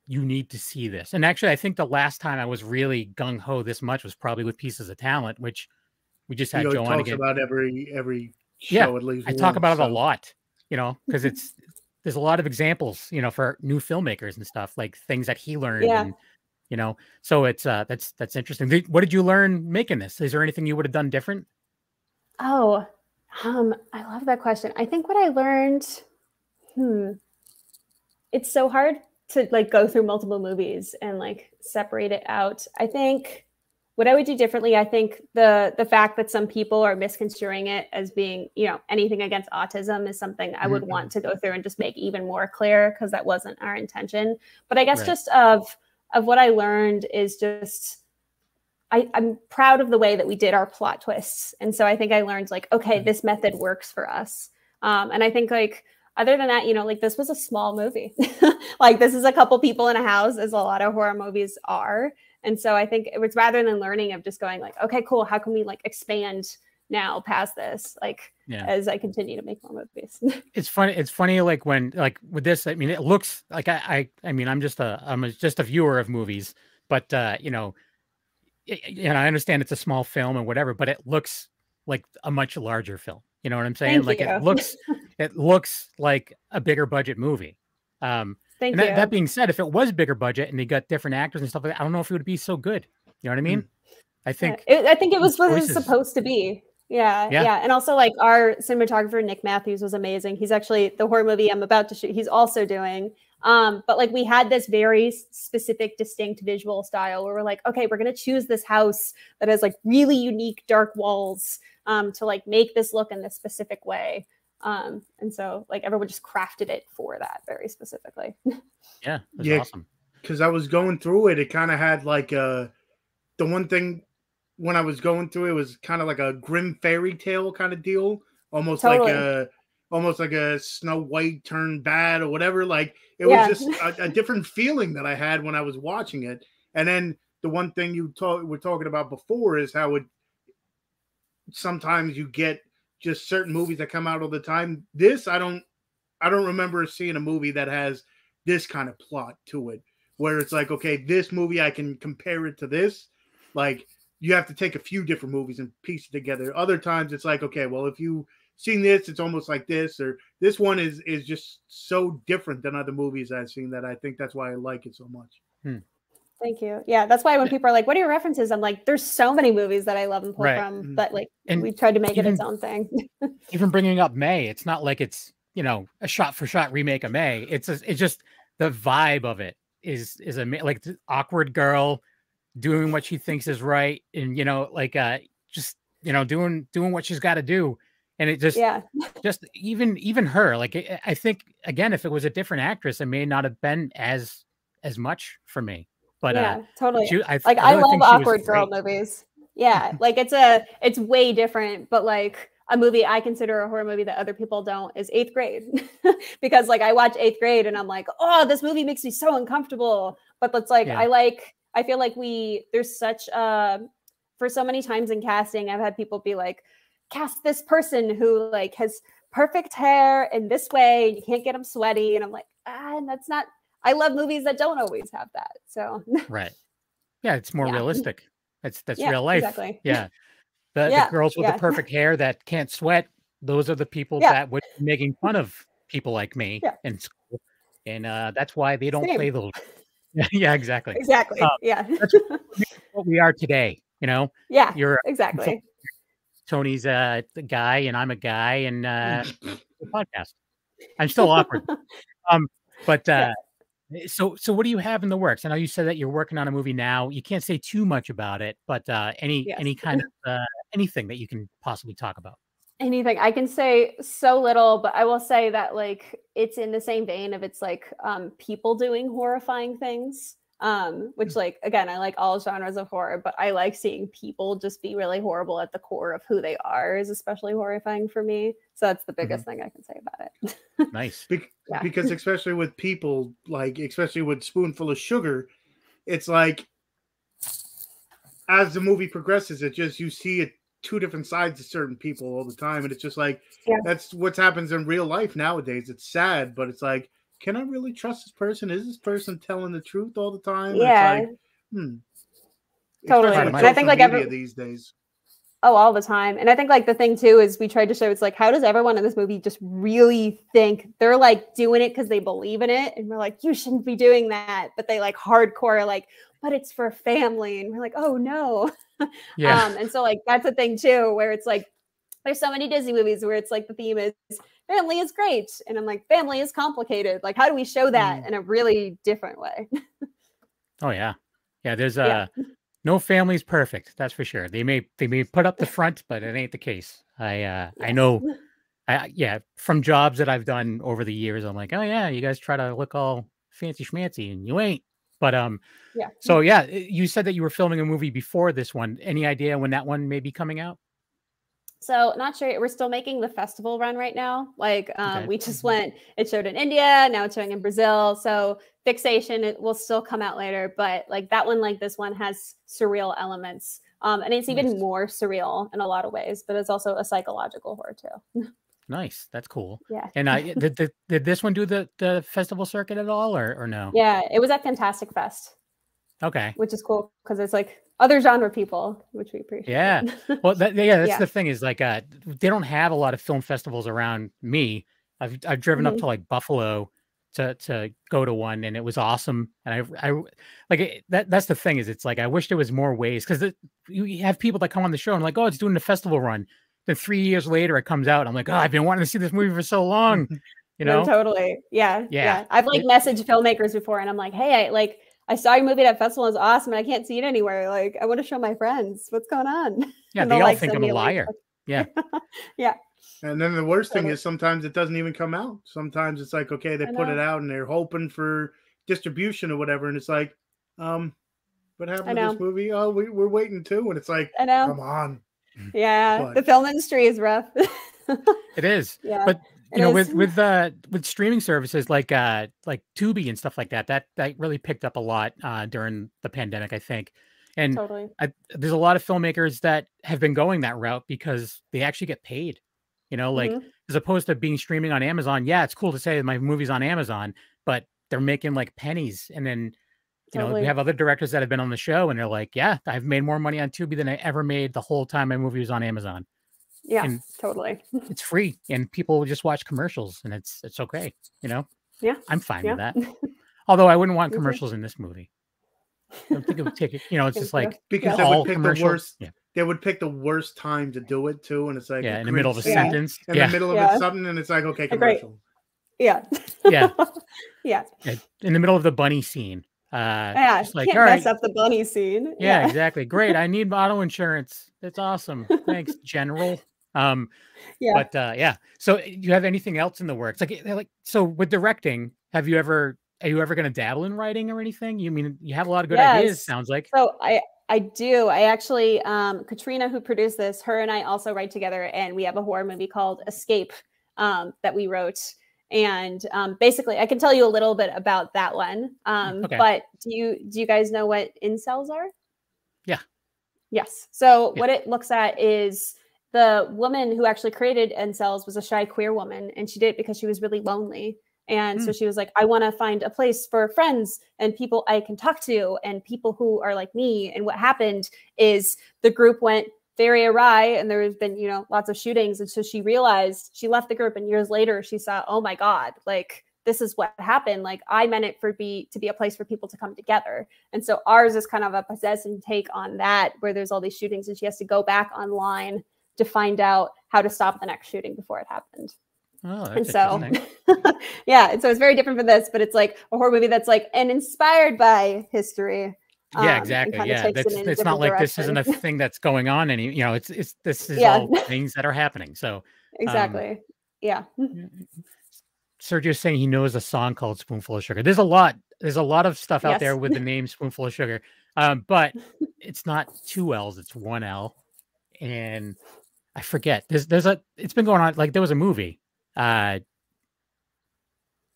Speaker 2: you need to see this. And actually, I think the last time I was really gung ho this much was probably with Pieces of Talent, which we just
Speaker 3: You
Speaker 2: had
Speaker 3: know,
Speaker 2: on
Speaker 3: talks
Speaker 2: again.
Speaker 3: about every every show
Speaker 2: Yeah,
Speaker 3: at least.
Speaker 2: I talk
Speaker 3: once,
Speaker 2: about it a lot, you know, because it's there's a lot of examples, you know, for new filmmakers and stuff, like things that he learned
Speaker 4: Yeah.
Speaker 2: and you know, so it's uh that's that's interesting. What did you learn making this? Is there anything you would have done different?
Speaker 4: Oh, um, I love that question. I think what I learned, hmm, it's so hard to like go through multiple movies and like separate it out. I think what I would do differently, I think the the fact that some people are misconstruing it as being, you know, anything against autism is something I would
Speaker 3: Mhm.
Speaker 4: want to go through and just make even more clear because that wasn't our intention. But I guess
Speaker 2: Right.
Speaker 4: just of of what I learned is just I, I'm proud of the way that we did our plot twists. And so I think I learned like, okay, this method works for us. Um, and I think like other than that, you know, like this was a small movie. *laughs* like this is a couple people in a house, as a lot of horror movies are. And so I think it was rather than learning of just going like, okay, cool, how can we like expand now past this? Like
Speaker 2: Yeah.
Speaker 4: as I continue to make more movies. *laughs*
Speaker 2: It's funny. It's funny, like when like with this. I mean, it looks like I I, I mean, I'm just a I'm a, just a viewer of movies, but uh, you know, y- I understand it's a small film and whatever, but it looks like a much larger film. You know what I'm saying?
Speaker 4: Thank
Speaker 2: like
Speaker 4: you.
Speaker 2: it looks *laughs* it looks like a bigger budget movie. Um,
Speaker 4: Thank
Speaker 2: and
Speaker 4: you.
Speaker 2: that, that being said, if it was bigger budget and they got different actors and stuff like that, I don't know if it would be so good. You know what I mean? I
Speaker 4: Yeah,
Speaker 2: think
Speaker 4: it, I think it was what it was supposed to be. Yeah,
Speaker 2: Yeah.
Speaker 4: yeah, and also like our cinematographer Nick Matthews was amazing. He's actually the horror movie I'm about to shoot. He's also doing. Um, but like we had this very specific, distinct visual style where we're like, okay, we're gonna choose this house that has like really unique dark walls um, to like make this look in this specific way. Um, and so like everyone just crafted it for that very specifically. *laughs*
Speaker 2: yeah,
Speaker 3: Yeah.
Speaker 2: awesome.
Speaker 3: because I was going through it, it kind of had like uh the one thing when I was going through it was kind of like a grim fairy tale kind of deal, almost like a almost like a Snow White turned bad or whatever. Like it
Speaker 4: Yeah.
Speaker 3: was just a, a different feeling that I had when I was watching it. And then the one thing you talk were talking about before is how it sometimes you get just certain movies that come out all the time. This I don't I don't remember seeing a movie that has this kind of plot to it where it's like okay this movie I can compare it to this like you have to take a few different movies and piece it together. Other times it's like okay well if you seen this it's almost like this or this one is is just so different than other movies I've seen that I think that's why I like it so much. Hmm.
Speaker 4: Thank you. Yeah, that's why when people are like, "What are your references?" I'm like, "There's so many movies that I love and pull
Speaker 2: Right.
Speaker 4: from,
Speaker 3: mm-hmm.
Speaker 4: but like
Speaker 2: And
Speaker 4: we tried to make it its own thing." *laughs*
Speaker 2: even bringing up May, it's not like it's you know a shot for shot remake of May. It's a, it's just the vibe of it is is a like awkward girl doing what she thinks is right, and you know like uh just you know doing doing what she's got to do, and it just
Speaker 4: yeah, *laughs*
Speaker 2: just even even her like I- think again if it was a different actress, it may not have been as as much for me. But
Speaker 4: yeah,
Speaker 2: uh,
Speaker 4: totally.
Speaker 2: she, I,
Speaker 4: like
Speaker 2: I really
Speaker 4: love awkward girl
Speaker 2: great.
Speaker 4: movies. Yeah, *laughs* like it's a it's way different, but like a movie I consider a horror movie that other people don't is Eighth Grade, *laughs* because like I watch Eighth Grade and I'm like, oh, this movie makes me so uncomfortable. But it's like
Speaker 2: Yeah.
Speaker 4: I like I feel like we there's such a for so many times in casting I've had people be like, cast this person who like has perfect hair in this way and you can't get them sweaty, and I'm like, ah, and that's not. I love movies that don't always have that. So *laughs*
Speaker 2: Right. Yeah, it's more
Speaker 4: Yeah.
Speaker 2: realistic. That's that's
Speaker 4: Yeah,
Speaker 2: real life.
Speaker 4: exactly. *laughs*
Speaker 2: Yeah. The,
Speaker 4: Yeah,
Speaker 2: the girls with the *laughs* perfect hair that can't sweat, those are the people that would be making fun of people like me
Speaker 4: Yeah.
Speaker 2: in school. And uh, that's why they don't
Speaker 4: Same.
Speaker 2: play those. *laughs* yeah, exactly.
Speaker 4: exactly,
Speaker 2: Uh,
Speaker 4: yeah,
Speaker 2: That's *laughs* what we are today. You know,
Speaker 4: yeah,
Speaker 2: you're
Speaker 4: exactly.
Speaker 2: Tony's a guy and I'm a guy and uh, *laughs* podcast. I'm still awkward. um, but uh, so so what do you have in the works? I know you said that you're working on a movie now. You can't say too much about it, but uh, any
Speaker 4: Yes.
Speaker 2: any kind of uh, anything that you can possibly talk about.
Speaker 4: Anything. I can say so little but i will say that like it's in the same vein of it's like um people doing horrifying things um which like again i like all genres of horror but i like seeing people just be really horrible at the core of who they are is especially horrifying for me. So that's the biggest thing i can say about it.
Speaker 2: Nice.
Speaker 3: Bec-
Speaker 4: Yeah.
Speaker 3: because especially with people like especially with spoonful of sugar it's like as the movie progresses it just you see it two different sides of certain people all the time and it's just like
Speaker 4: Yeah.
Speaker 3: that's what happens in real life nowadays it's sad but it's like can i really trust this person is this person telling the truth all the time
Speaker 4: yeah
Speaker 3: like, hmm.
Speaker 4: Totally.
Speaker 2: And I
Speaker 4: think, like, every-
Speaker 3: these days
Speaker 4: Oh, all the time. And I think like the thing too is we tried to show it's like how does everyone in this movie just really think they're like doing it because they believe in it, and we're like you shouldn't be doing that, but they like hardcore like, but it's for family, and we're like oh no. *laughs*
Speaker 2: Yeah.
Speaker 4: Um, and so like that's a thing too where it's like there's so many Disney movies where it's like the theme is family is great, and I'm like family is complicated. Like how do we show that in a really different way? *laughs*
Speaker 2: oh yeah. Yeah. There's a
Speaker 4: Yeah.
Speaker 2: No family's perfect. That's for sure. They may they may put up the front, but it ain't the case. I uh I know. I yeah from jobs that I've done over the years. I'm like, oh yeah, you guys try to look all fancy schmancy, and you ain't. But um,
Speaker 4: Yeah.
Speaker 2: So yeah, you said that you were filming a movie before this one. Any idea when that one may be coming out?
Speaker 4: So not sure. We're still making the festival run right now. Like um,
Speaker 2: Okay.
Speaker 4: we just went. It showed in India. Now it's showing in Brazil. So fixation it will still come out later. But like that one, like this one, has surreal elements. Um, and it's even
Speaker 2: Nice.
Speaker 4: more surreal in a lot of ways. But it's also a psychological horror too. *laughs*
Speaker 2: Nice, that's cool.
Speaker 4: Yeah.
Speaker 2: And uh, *laughs* did, did did this one do the the festival circuit at all, or or no?
Speaker 4: Yeah. It was at Fantastic Fest,
Speaker 2: Okay.
Speaker 4: which is cool because it's like other genre people, which we appreciate.
Speaker 2: Yeah. *laughs* Well, that, yeah, that's
Speaker 4: Yeah.
Speaker 2: the thing is like uh, they don't have a lot of film festivals around me. I've I've driven up
Speaker 4: Mhm.
Speaker 2: to like Buffalo to to go to one, and it was awesome. And I I like it, that. That's the thing is it's like I wish there was more ways because you have people that come on the show and like, oh, it's doing the festival run. Then three years later, it comes out. I'm like, oh, I've been wanting to see this movie for so long. You
Speaker 4: No,
Speaker 2: know?
Speaker 4: totally. Yeah,
Speaker 2: Yeah.
Speaker 4: yeah. I've like messaged filmmakers before, and I'm like, hey, I like I saw your movie at that festival. It's awesome, and I can't see it anywhere. Like, I want to show my friends what's going on. *laughs*
Speaker 2: Yeah,
Speaker 4: And
Speaker 2: they all
Speaker 4: like,
Speaker 2: think I'm a
Speaker 4: link.
Speaker 2: liar. *laughs* Yeah.
Speaker 4: yeah,
Speaker 3: And then the worst thing is sometimes it doesn't even come out. Sometimes it's like, okay, they put it out and they're hoping for distribution or whatever. And it's like, um, what happened to this movie? Oh, we, we're waiting too. And it's like,
Speaker 4: I know.
Speaker 3: come on.
Speaker 4: Yeah,
Speaker 3: But-
Speaker 4: the film industry is rough. *laughs*
Speaker 2: It is.
Speaker 4: yeah,
Speaker 2: but
Speaker 4: it
Speaker 2: you know with with *sighs* uh with streaming services like uh like Tubi and stuff like that that that really picked up a lot uh during the pandemic I think and
Speaker 4: totally.
Speaker 2: I, there's a lot of filmmakers that have been going that route because they actually get paid you know like
Speaker 4: Mhm.
Speaker 2: as opposed to being streaming on Amazon yeah it's cool to say my movie's on Amazon but they're making like pennies and then you know
Speaker 4: Totally.
Speaker 2: we have other directors that have been on the show and they're like yeah I've made more money on Tubi than I ever made the whole time my movie was on Amazon
Speaker 4: yeah,
Speaker 2: and-
Speaker 4: totally. *laughs*
Speaker 2: it's free and people just watch commercials and it's it's okay you know
Speaker 4: Yeah,
Speaker 2: i'm fine
Speaker 4: Yeah.
Speaker 2: with that *laughs* although i wouldn't want commercials in this movie I don't think it would take it. You know, *laughs* it's just like
Speaker 3: because
Speaker 4: Yeah.
Speaker 3: they would pick the worst.
Speaker 2: Yeah,
Speaker 3: They would pick the worst time to do it too, and it's like
Speaker 2: yeah, in the middle of a
Speaker 3: cringe
Speaker 4: Yeah.
Speaker 3: scene
Speaker 2: sentence.
Speaker 3: in
Speaker 2: Yeah,
Speaker 3: the middle of
Speaker 4: Yeah.
Speaker 3: it, something, and it's like okay,
Speaker 4: A great-
Speaker 3: commercial.
Speaker 4: Yeah.
Speaker 2: Yeah.
Speaker 4: yeah.
Speaker 2: yeah, in the middle of the bunny scene. Uh,
Speaker 4: Yeah.
Speaker 2: just like
Speaker 4: Can't
Speaker 2: all right,
Speaker 4: mess up the bunny scene.
Speaker 2: yeah, exactly. Great. I need auto insurance. That's awesome. Thanks, General. Um,
Speaker 4: Yeah.
Speaker 2: but uh, yeah. So, do you have anything else in the works? Like, eh, like, so with directing, have you ever? Are you ever going to dabble in writing or anything? You mean you have a lot of good ideas? Sounds like.
Speaker 4: So I I do. I actually um Katrina who produced this, her and I also write together and we have a horror movie called Escape um that we wrote. And um basically I can tell you a little bit about that one. Um
Speaker 2: Okay.
Speaker 4: but do you do you guys know what incels are?
Speaker 2: Yeah.
Speaker 4: Yes. So
Speaker 2: Yeah.
Speaker 4: what it looks at is the woman who actually created incels was a shy queer woman and she did it because she was really lonely. And so hmm. she was like, I want to find a place for friends and people I can talk to and people who are like me. And what happened is the group went very awry and there has been, you know, lots of shootings. And so she realized she left the group and years later she saw, oh my God, like this is what happened. Like I meant it for be to be a place for people to come together. And so ours is kind of a possessive take on that, where there's all these shootings and she has to go back online to find out how to stop the next shooting before it happened.
Speaker 2: Oh,
Speaker 4: And so, *laughs* yeah, and so it's very different from this, but it's like a horror movie that's like and inspired by history. um,
Speaker 2: Yeah, exactly. Yeah,
Speaker 4: it
Speaker 2: that's
Speaker 4: a
Speaker 2: it's not like this isn't a thing that's going on any. You know, it's it's this is
Speaker 4: Yeah.
Speaker 2: all things that are happening. So
Speaker 4: exactly. yeah.
Speaker 2: Sergio's saying he knows a song called "Spoonful of Sugar." There's a lot. There's a lot of stuff out there with the name "Spoonful of Sugar," um, but *laughs* it's not two L's. It's one L, and I forget. There's there's a. It's been going on. Like there was a movie. Uh,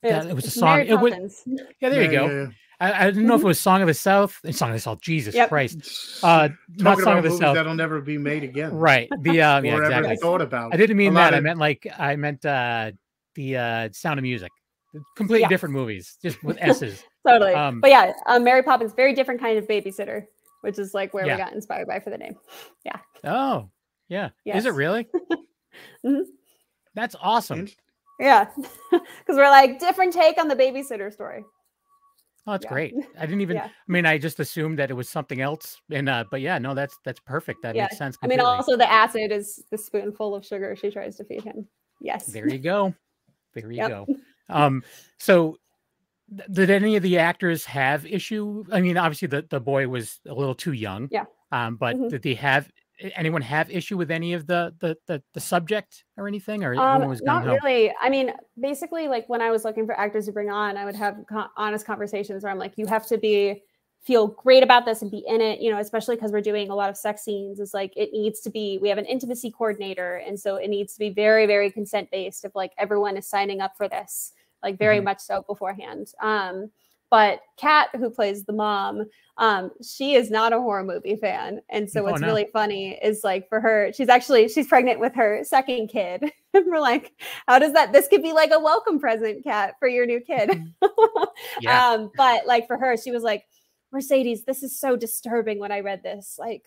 Speaker 2: Yeah, it was a song-
Speaker 4: Mary
Speaker 2: it was- yeah, there you go.
Speaker 3: yeah, yeah.
Speaker 2: I, I didn't know if it was "Song of the South." It's "Song of the South." Jesus
Speaker 4: Yep.
Speaker 2: Christ! Uh, not "Song
Speaker 3: about
Speaker 2: of the South."
Speaker 3: that'll never be made again.
Speaker 2: Right. The um, yeah, exactly.
Speaker 3: thought about.
Speaker 2: I didn't mean
Speaker 3: A lot
Speaker 2: that. I meant like I meant uh the uh Sound of Music. Completely
Speaker 4: Yeah.
Speaker 2: different movies, just with S's. *laughs*
Speaker 4: Totally.
Speaker 2: Um,
Speaker 4: but yeah, um, Mary Poppins, very different kind of babysitter, which is like where
Speaker 2: Yeah.
Speaker 4: we got inspired by for the name. Yeah.
Speaker 2: Oh, yeah. Is it really? *laughs*
Speaker 4: Mhm.
Speaker 2: That's awesome.
Speaker 4: Yeah. *laughs* Because we're like different take on the babysitter story.
Speaker 2: Oh, that's
Speaker 4: Yeah.
Speaker 2: great. *laughs* I didn't even.
Speaker 4: Yeah.
Speaker 2: I mean, I just assumed that it was something else. And uh, but yeah, no, that's that's perfect. That
Speaker 4: Yeah.
Speaker 2: makes sense.
Speaker 4: I mean, also the acid is the spoonful of sugar she tries to feed him. Yes.
Speaker 2: There you go. There you
Speaker 4: Yep.
Speaker 2: go. Um, so th- did any of the actors have issue? I mean, obviously the, the boy was a little too young.
Speaker 4: Yeah.
Speaker 2: Um, but
Speaker 4: Mhm.
Speaker 2: did they have a- anyone have issue with any of the the the, the subject or anything? Or
Speaker 4: Um, not
Speaker 2: gung-ho?
Speaker 4: really. I mean, basically, like when I was looking for actors to bring on, I would have honest conversations where I'm like, you have to be feel great about this and be in it, you know, especially because we're doing a lot of sex scenes. Is like it needs to be. We have an intimacy coordinator, and so it needs to be very, very consent based. If like everyone is signing up for this, like very
Speaker 2: Mhm.
Speaker 4: much so beforehand. Um, but Kat, who plays the mom, um, she is not a horror movie fan, and so
Speaker 2: Oh,
Speaker 4: what's
Speaker 2: no.
Speaker 4: really funny is like for her, she's actually she's pregnant with her second kid, *laughs* and we're like, how does that? This could be like a welcome present, Kat, for your new kid. *laughs*
Speaker 2: Yeah.
Speaker 4: um, but like for her, she was like, Mercedes, this is so disturbing when I read this. Like,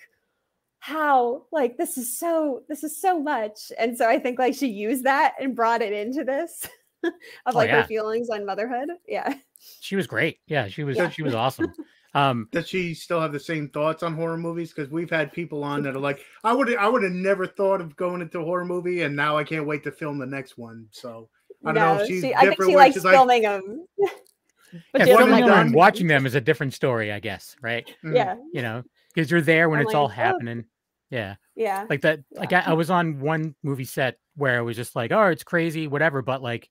Speaker 4: how? Like, this is so this is so much. And so I think like she used that and brought it into this *laughs* of
Speaker 2: Oh,
Speaker 4: like
Speaker 2: yeah.
Speaker 4: her feelings on motherhood. Yeah.
Speaker 2: She was great. Yeah, she was
Speaker 4: Yeah.
Speaker 2: she was awesome. *laughs* Um,
Speaker 3: Does she still have the same thoughts on horror movies? Because we've had people on that are *laughs* like, I would I would have never thought of going into a horror movie, and now I can't wait to film the next one. So I don't know if she's
Speaker 4: she, I think she likes
Speaker 3: she's like-
Speaker 4: filming them. *laughs* but
Speaker 2: yeah,
Speaker 3: filming
Speaker 2: filming them and watching them is a different story, I guess. Right.
Speaker 3: mm,
Speaker 4: Yeah.
Speaker 2: You know, because you're there when
Speaker 4: I'm
Speaker 2: it's all
Speaker 4: like, oh.
Speaker 2: happening. Yeah.
Speaker 4: Yeah.
Speaker 2: like that like I, I was on one movie set where it was just like oh it's crazy whatever but like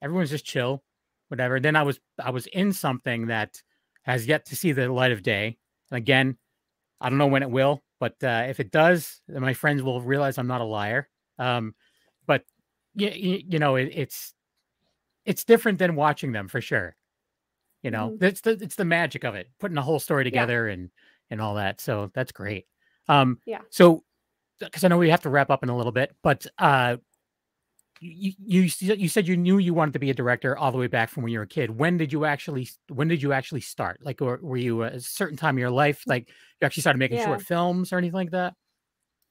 Speaker 2: everyone's just chill whatever then i was i was in something that has yet to see the light of day and again i don't know when it will but uh, if it does then my friends will realize i'm not a liar um but you, you know it, it's it's different than watching them for sure you know
Speaker 4: Mhm.
Speaker 2: it's the it's the magic of it putting the whole story together and and all that so that's great um
Speaker 4: Yeah.
Speaker 2: so because I know we have to wrap up in a little bit, but uh, you, you you said you knew you wanted to be a director all the way back from when you were a kid. When did you actually when did you actually start? Like, or were you a certain time of your life mm. like you actually started making
Speaker 4: Yeah.
Speaker 2: short films or anything like that?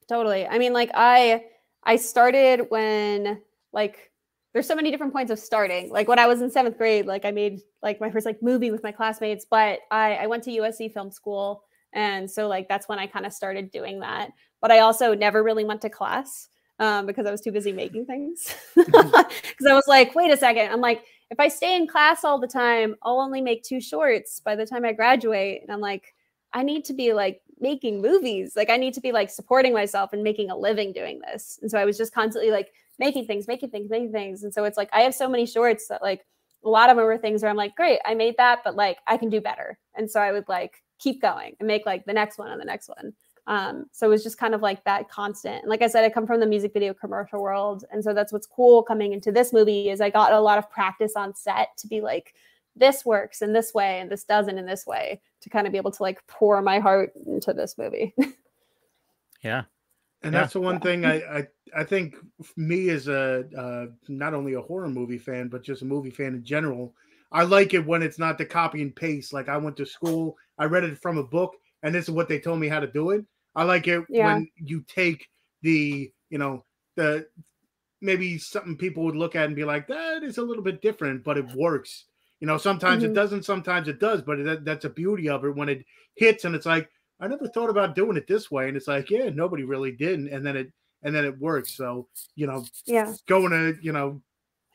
Speaker 4: totally i mean like i i started when like there's so many different points of starting. Like when I was in seventh grade, like I made like my first like movie with my classmates, but I, I went to USC film school. And so like that's when I kind of started doing that. But I also never really went to class um, because I was too busy making things. *laughs* *laughs* Because I was like, wait a second. I'm like, if I stay in class all the time, I'll only make two shorts by the time I graduate. And I'm like, I need to be like making movies. Like I need to be like supporting myself and making a living doing this. And so I was just constantly like making things, making things, making things. And so it's like I have so many shorts that like a lot of them were things where I'm like, great, I made that, but like I can do better. And so I would like keep going and make like the next one and the next one. Um, so it was just kind of like that constant. And like I said, I come from the music video commercial world. And so that's what's cool coming into this movie is I got a lot of practice on set to be like, this works in this way and this doesn't in this way to kind of be able to like pour my heart into this movie. *laughs*
Speaker 2: yeah.
Speaker 3: And yeah. that's the one thing I, I I think me as a uh, not only a horror movie fan but just a movie fan in general, I like it when it's not the copy and paste. Like I went to school, I read it from a book, and this is what they told me how to do it. I like it yeah. when you take the, you know, the maybe something people would look at and be like, that is a little bit different, but it works. You know, sometimes mm-hmm. it doesn't, sometimes it does, but that, that's a beauty of it when it hits and it's like, I never thought about doing it this way. And it's like, yeah, nobody really didn't, And then it, and then it works. So, you know,
Speaker 4: yeah,
Speaker 3: going to, you know,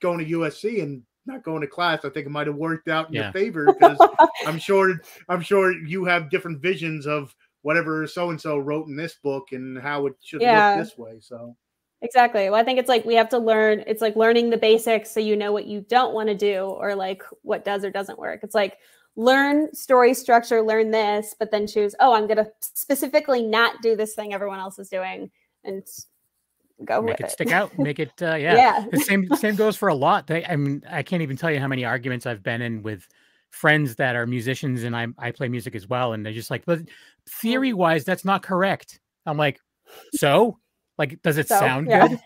Speaker 3: going to USC and not going to class, I think it might have worked out in yeah. your favor because I'm sure, I'm sure you have different visions of whatever so and so wrote in this book and how it should yeah. look this way. So
Speaker 4: exactly. Well, I think it's like we have to learn. It's like learning the basics so you know what you don't want to do or like what does or doesn't work. It's like learn story structure, learn this, but then choose. Oh, I'm gonna specifically not do this thing everyone else is doing and go
Speaker 2: make
Speaker 4: it,
Speaker 2: it, stick out make it uh, *laughs* yeah
Speaker 4: yeah
Speaker 2: the same same goes for a lot they, i mean i can't even tell you how many arguments i've been in with friends that are musicians and I, I play music as well. And they're just like, but theory wise, that's not correct. I'm like, so like, does it so, sound yeah. good?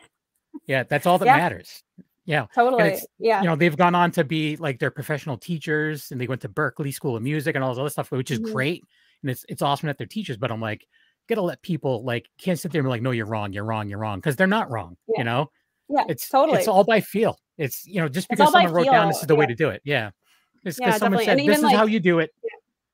Speaker 2: Yeah. That's all that yeah. matters. Yeah.
Speaker 4: Totally. Yeah.
Speaker 2: You know, they've gone on to be like they're professional teachers and they went to Berklee School of Music and all this other stuff, which is mm-hmm. great. And it's, it's awesome that they're teachers, but I'm like, gotta let people like can't sit there and be like, no, you're wrong, you're wrong, you're wrong. Cause they're not wrong,
Speaker 4: yeah.
Speaker 2: you know?
Speaker 4: Yeah.
Speaker 2: It's
Speaker 4: totally
Speaker 2: it's all by feel. It's you know, just because someone wrote down this is the way to do it. Yeah. It's because yeah, someone definitely. said this is like, how you do it. Yeah.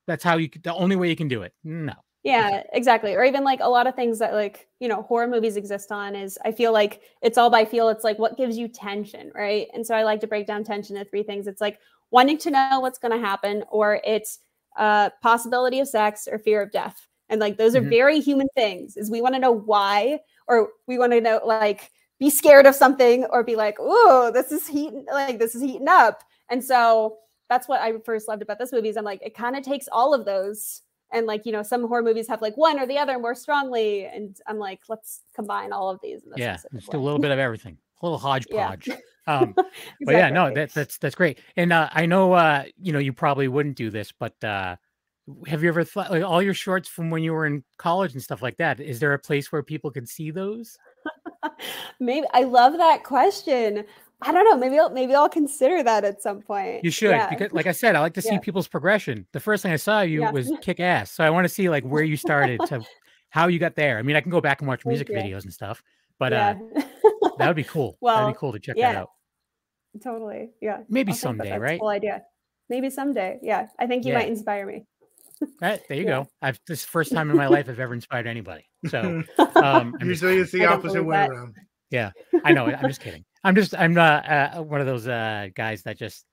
Speaker 2: That's how you. The only way you can do it. No.
Speaker 4: Yeah, exactly. Or even like a lot of things that like you know horror movies exist on is I feel like it's all by feel. It's like what gives you tension, right? And so I like to break down tension into three things. It's like wanting to know what's going to happen, or it's uh, possibility of sex, or fear of death. And like those are mm-hmm. very human things. Is we want to know why, or we want to know like be scared of something, or be like, oh, this is heating, like this is heating up. And so that's what I first loved about this movie is I'm like, it kind of takes all of those. And like, you know, some horror movies have like one or the other more strongly. And I'm like, let's combine all of these.
Speaker 2: yeah. Just way. a little bit of everything, a little *laughs* hodgepodge. Yeah. um, exactly. *laughs* but yeah, no, that, that's, that's great. And uh, I know, uh, you know, you probably wouldn't do this, but uh, have you ever thought like all your shorts from when you were in college and stuff like that? Is there a place where people can see those? *laughs*
Speaker 4: Maybe I love that question. I don't know. Maybe I'll maybe I'll consider that at some point.
Speaker 2: You should yeah. because, like I said, I like to see yeah. people's progression. The first thing I saw you yeah. was *laughs* kick ass, so I want to see like where you started to *laughs* how you got there. I mean, I can go back and watch music videos and stuff, but uh, that would be cool. *laughs* Well, that'd be cool to check that out.
Speaker 4: Totally. Yeah.
Speaker 2: Maybe someday, right?
Speaker 4: Cool idea. Maybe someday. Yeah. I think you might inspire me.
Speaker 2: Right, there you go. I've this first time in my life I've ever inspired anybody. So
Speaker 3: um, usually it's the opposite way that. around.
Speaker 2: Yeah, I know. I'm just kidding. I'm just I'm not uh, one of those uh, guys that just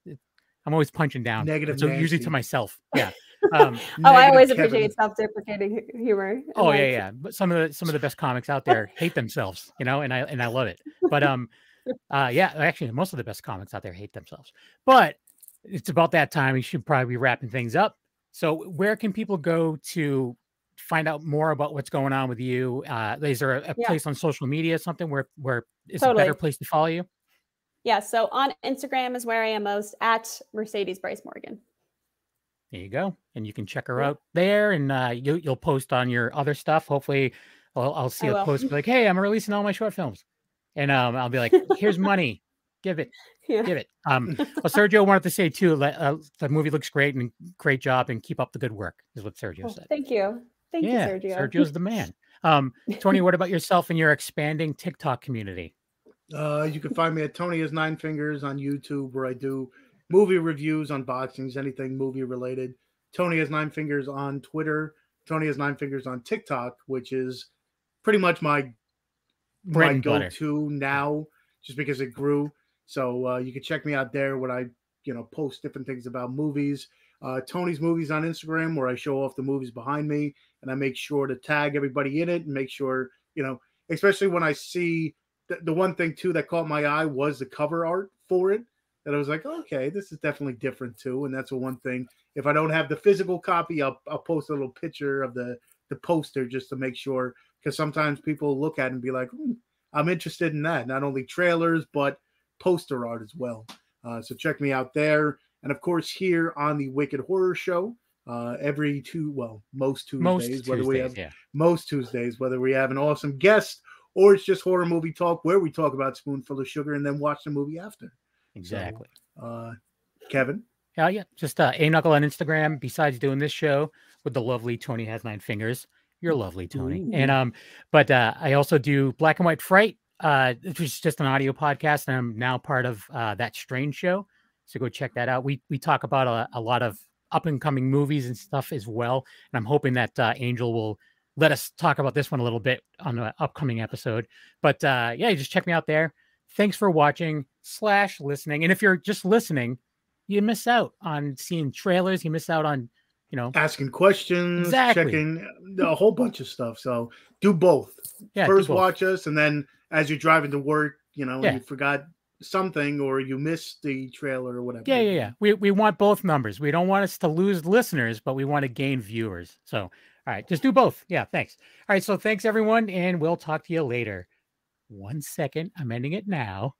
Speaker 2: I'm always punching down.
Speaker 3: Negative.
Speaker 2: So usually to myself. *laughs* Yeah. Um,
Speaker 4: oh, I always Kevin. appreciate self-deprecating humor.
Speaker 2: Oh like... yeah, yeah. But some of the some of the best comics out there hate themselves, you know, and I and I love it. But um, *laughs* uh, yeah, actually, most of the best comics out there hate themselves. But it's about that time. We should probably be wrapping things up. So where can people go to find out more about what's going on with you? Uh, is there a, a yeah. place on social media, something where where is totally. a better place to follow you?
Speaker 4: Yeah, so on Instagram is where I am most at Mercedes Bryce Morgan.
Speaker 2: There you go, and you can check her yeah. out there, and uh, you, you'll post on your other stuff. Hopefully, I'll, I'll see I a will. post like, *laughs* "Hey, I'm releasing all my short films," and um, I'll be like, "Here's money, give it." Yeah. Give it. Um, well, *laughs* Sergio wanted to say too. Uh, the movie looks great and great job, and keep up the good work. Is what Sergio oh, said.
Speaker 4: Thank you. Thank yeah, you, Sergio.
Speaker 2: Sergio's the man. Um, Tony, what about yourself and your expanding TikTok community?
Speaker 3: Uh, you can find me at Tony has nine fingers on YouTube, where I do movie reviews, unboxings, anything movie related. Tony has nine fingers on Twitter. Tony has nine fingers on TikTok, which is pretty much my
Speaker 2: Bread
Speaker 3: my go-to now, just because it grew. So uh, you can check me out there when I you know post different things about movies. Uh, Tony's movies on Instagram, where I show off the movies behind me, and I make sure to tag everybody in it and make sure you know, especially when I see the, the one thing too that caught my eye was the cover art for it. That I was like, okay, this is definitely different too, and that's the one thing. If I don't have the physical copy, I'll I'll post a little picture of the the poster just to make sure, because sometimes people look at it and be like, "Hmm, I'm interested in that. Not only trailers but poster art as well. Uh, so check me out there, and of course here on the Wicked Horror Show. Uh, every two, well, most Tuesdays,
Speaker 2: Most
Speaker 3: whether we have
Speaker 2: yeah.
Speaker 3: most Tuesdays, whether we have an awesome guest or it's just horror movie talk where we talk about Spoonful of Sugar and then watch the movie after.
Speaker 2: Exactly.
Speaker 3: Uh, Kevin,
Speaker 2: Yeah, yeah. Just uh, a knuckle on Instagram. Besides doing this show with the lovely Tony has nine fingers. You're lovely, Tony. And um, but uh, I also do Black and White Fright, uh, which is just an audio podcast, and I'm now part of uh, that Strange show. So go check that out. We we talk about a, a lot of up and coming movies and stuff as well. And I'm hoping that uh, Angel will let us talk about this one a little bit on the upcoming episode. But uh, yeah, just check me out there. Thanks for watching slash listening. And if you're just listening, you miss out on seeing trailers. You miss out on, you know,
Speaker 3: asking questions,
Speaker 2: Exactly.
Speaker 3: checking a whole bunch of stuff. So do both.
Speaker 2: yeah, do
Speaker 3: First,
Speaker 2: both.
Speaker 3: watch us, and then as you're driving to work, you know,
Speaker 2: Yeah.
Speaker 3: you forgot something or you miss the trailer or whatever.
Speaker 2: Yeah, yeah, yeah. We we want both numbers. We don't want us to lose listeners, but we want to gain viewers. So, all right, just do both. Yeah, thanks. All right, so thanks everyone, and we'll talk to you later. One second, I'm ending it now.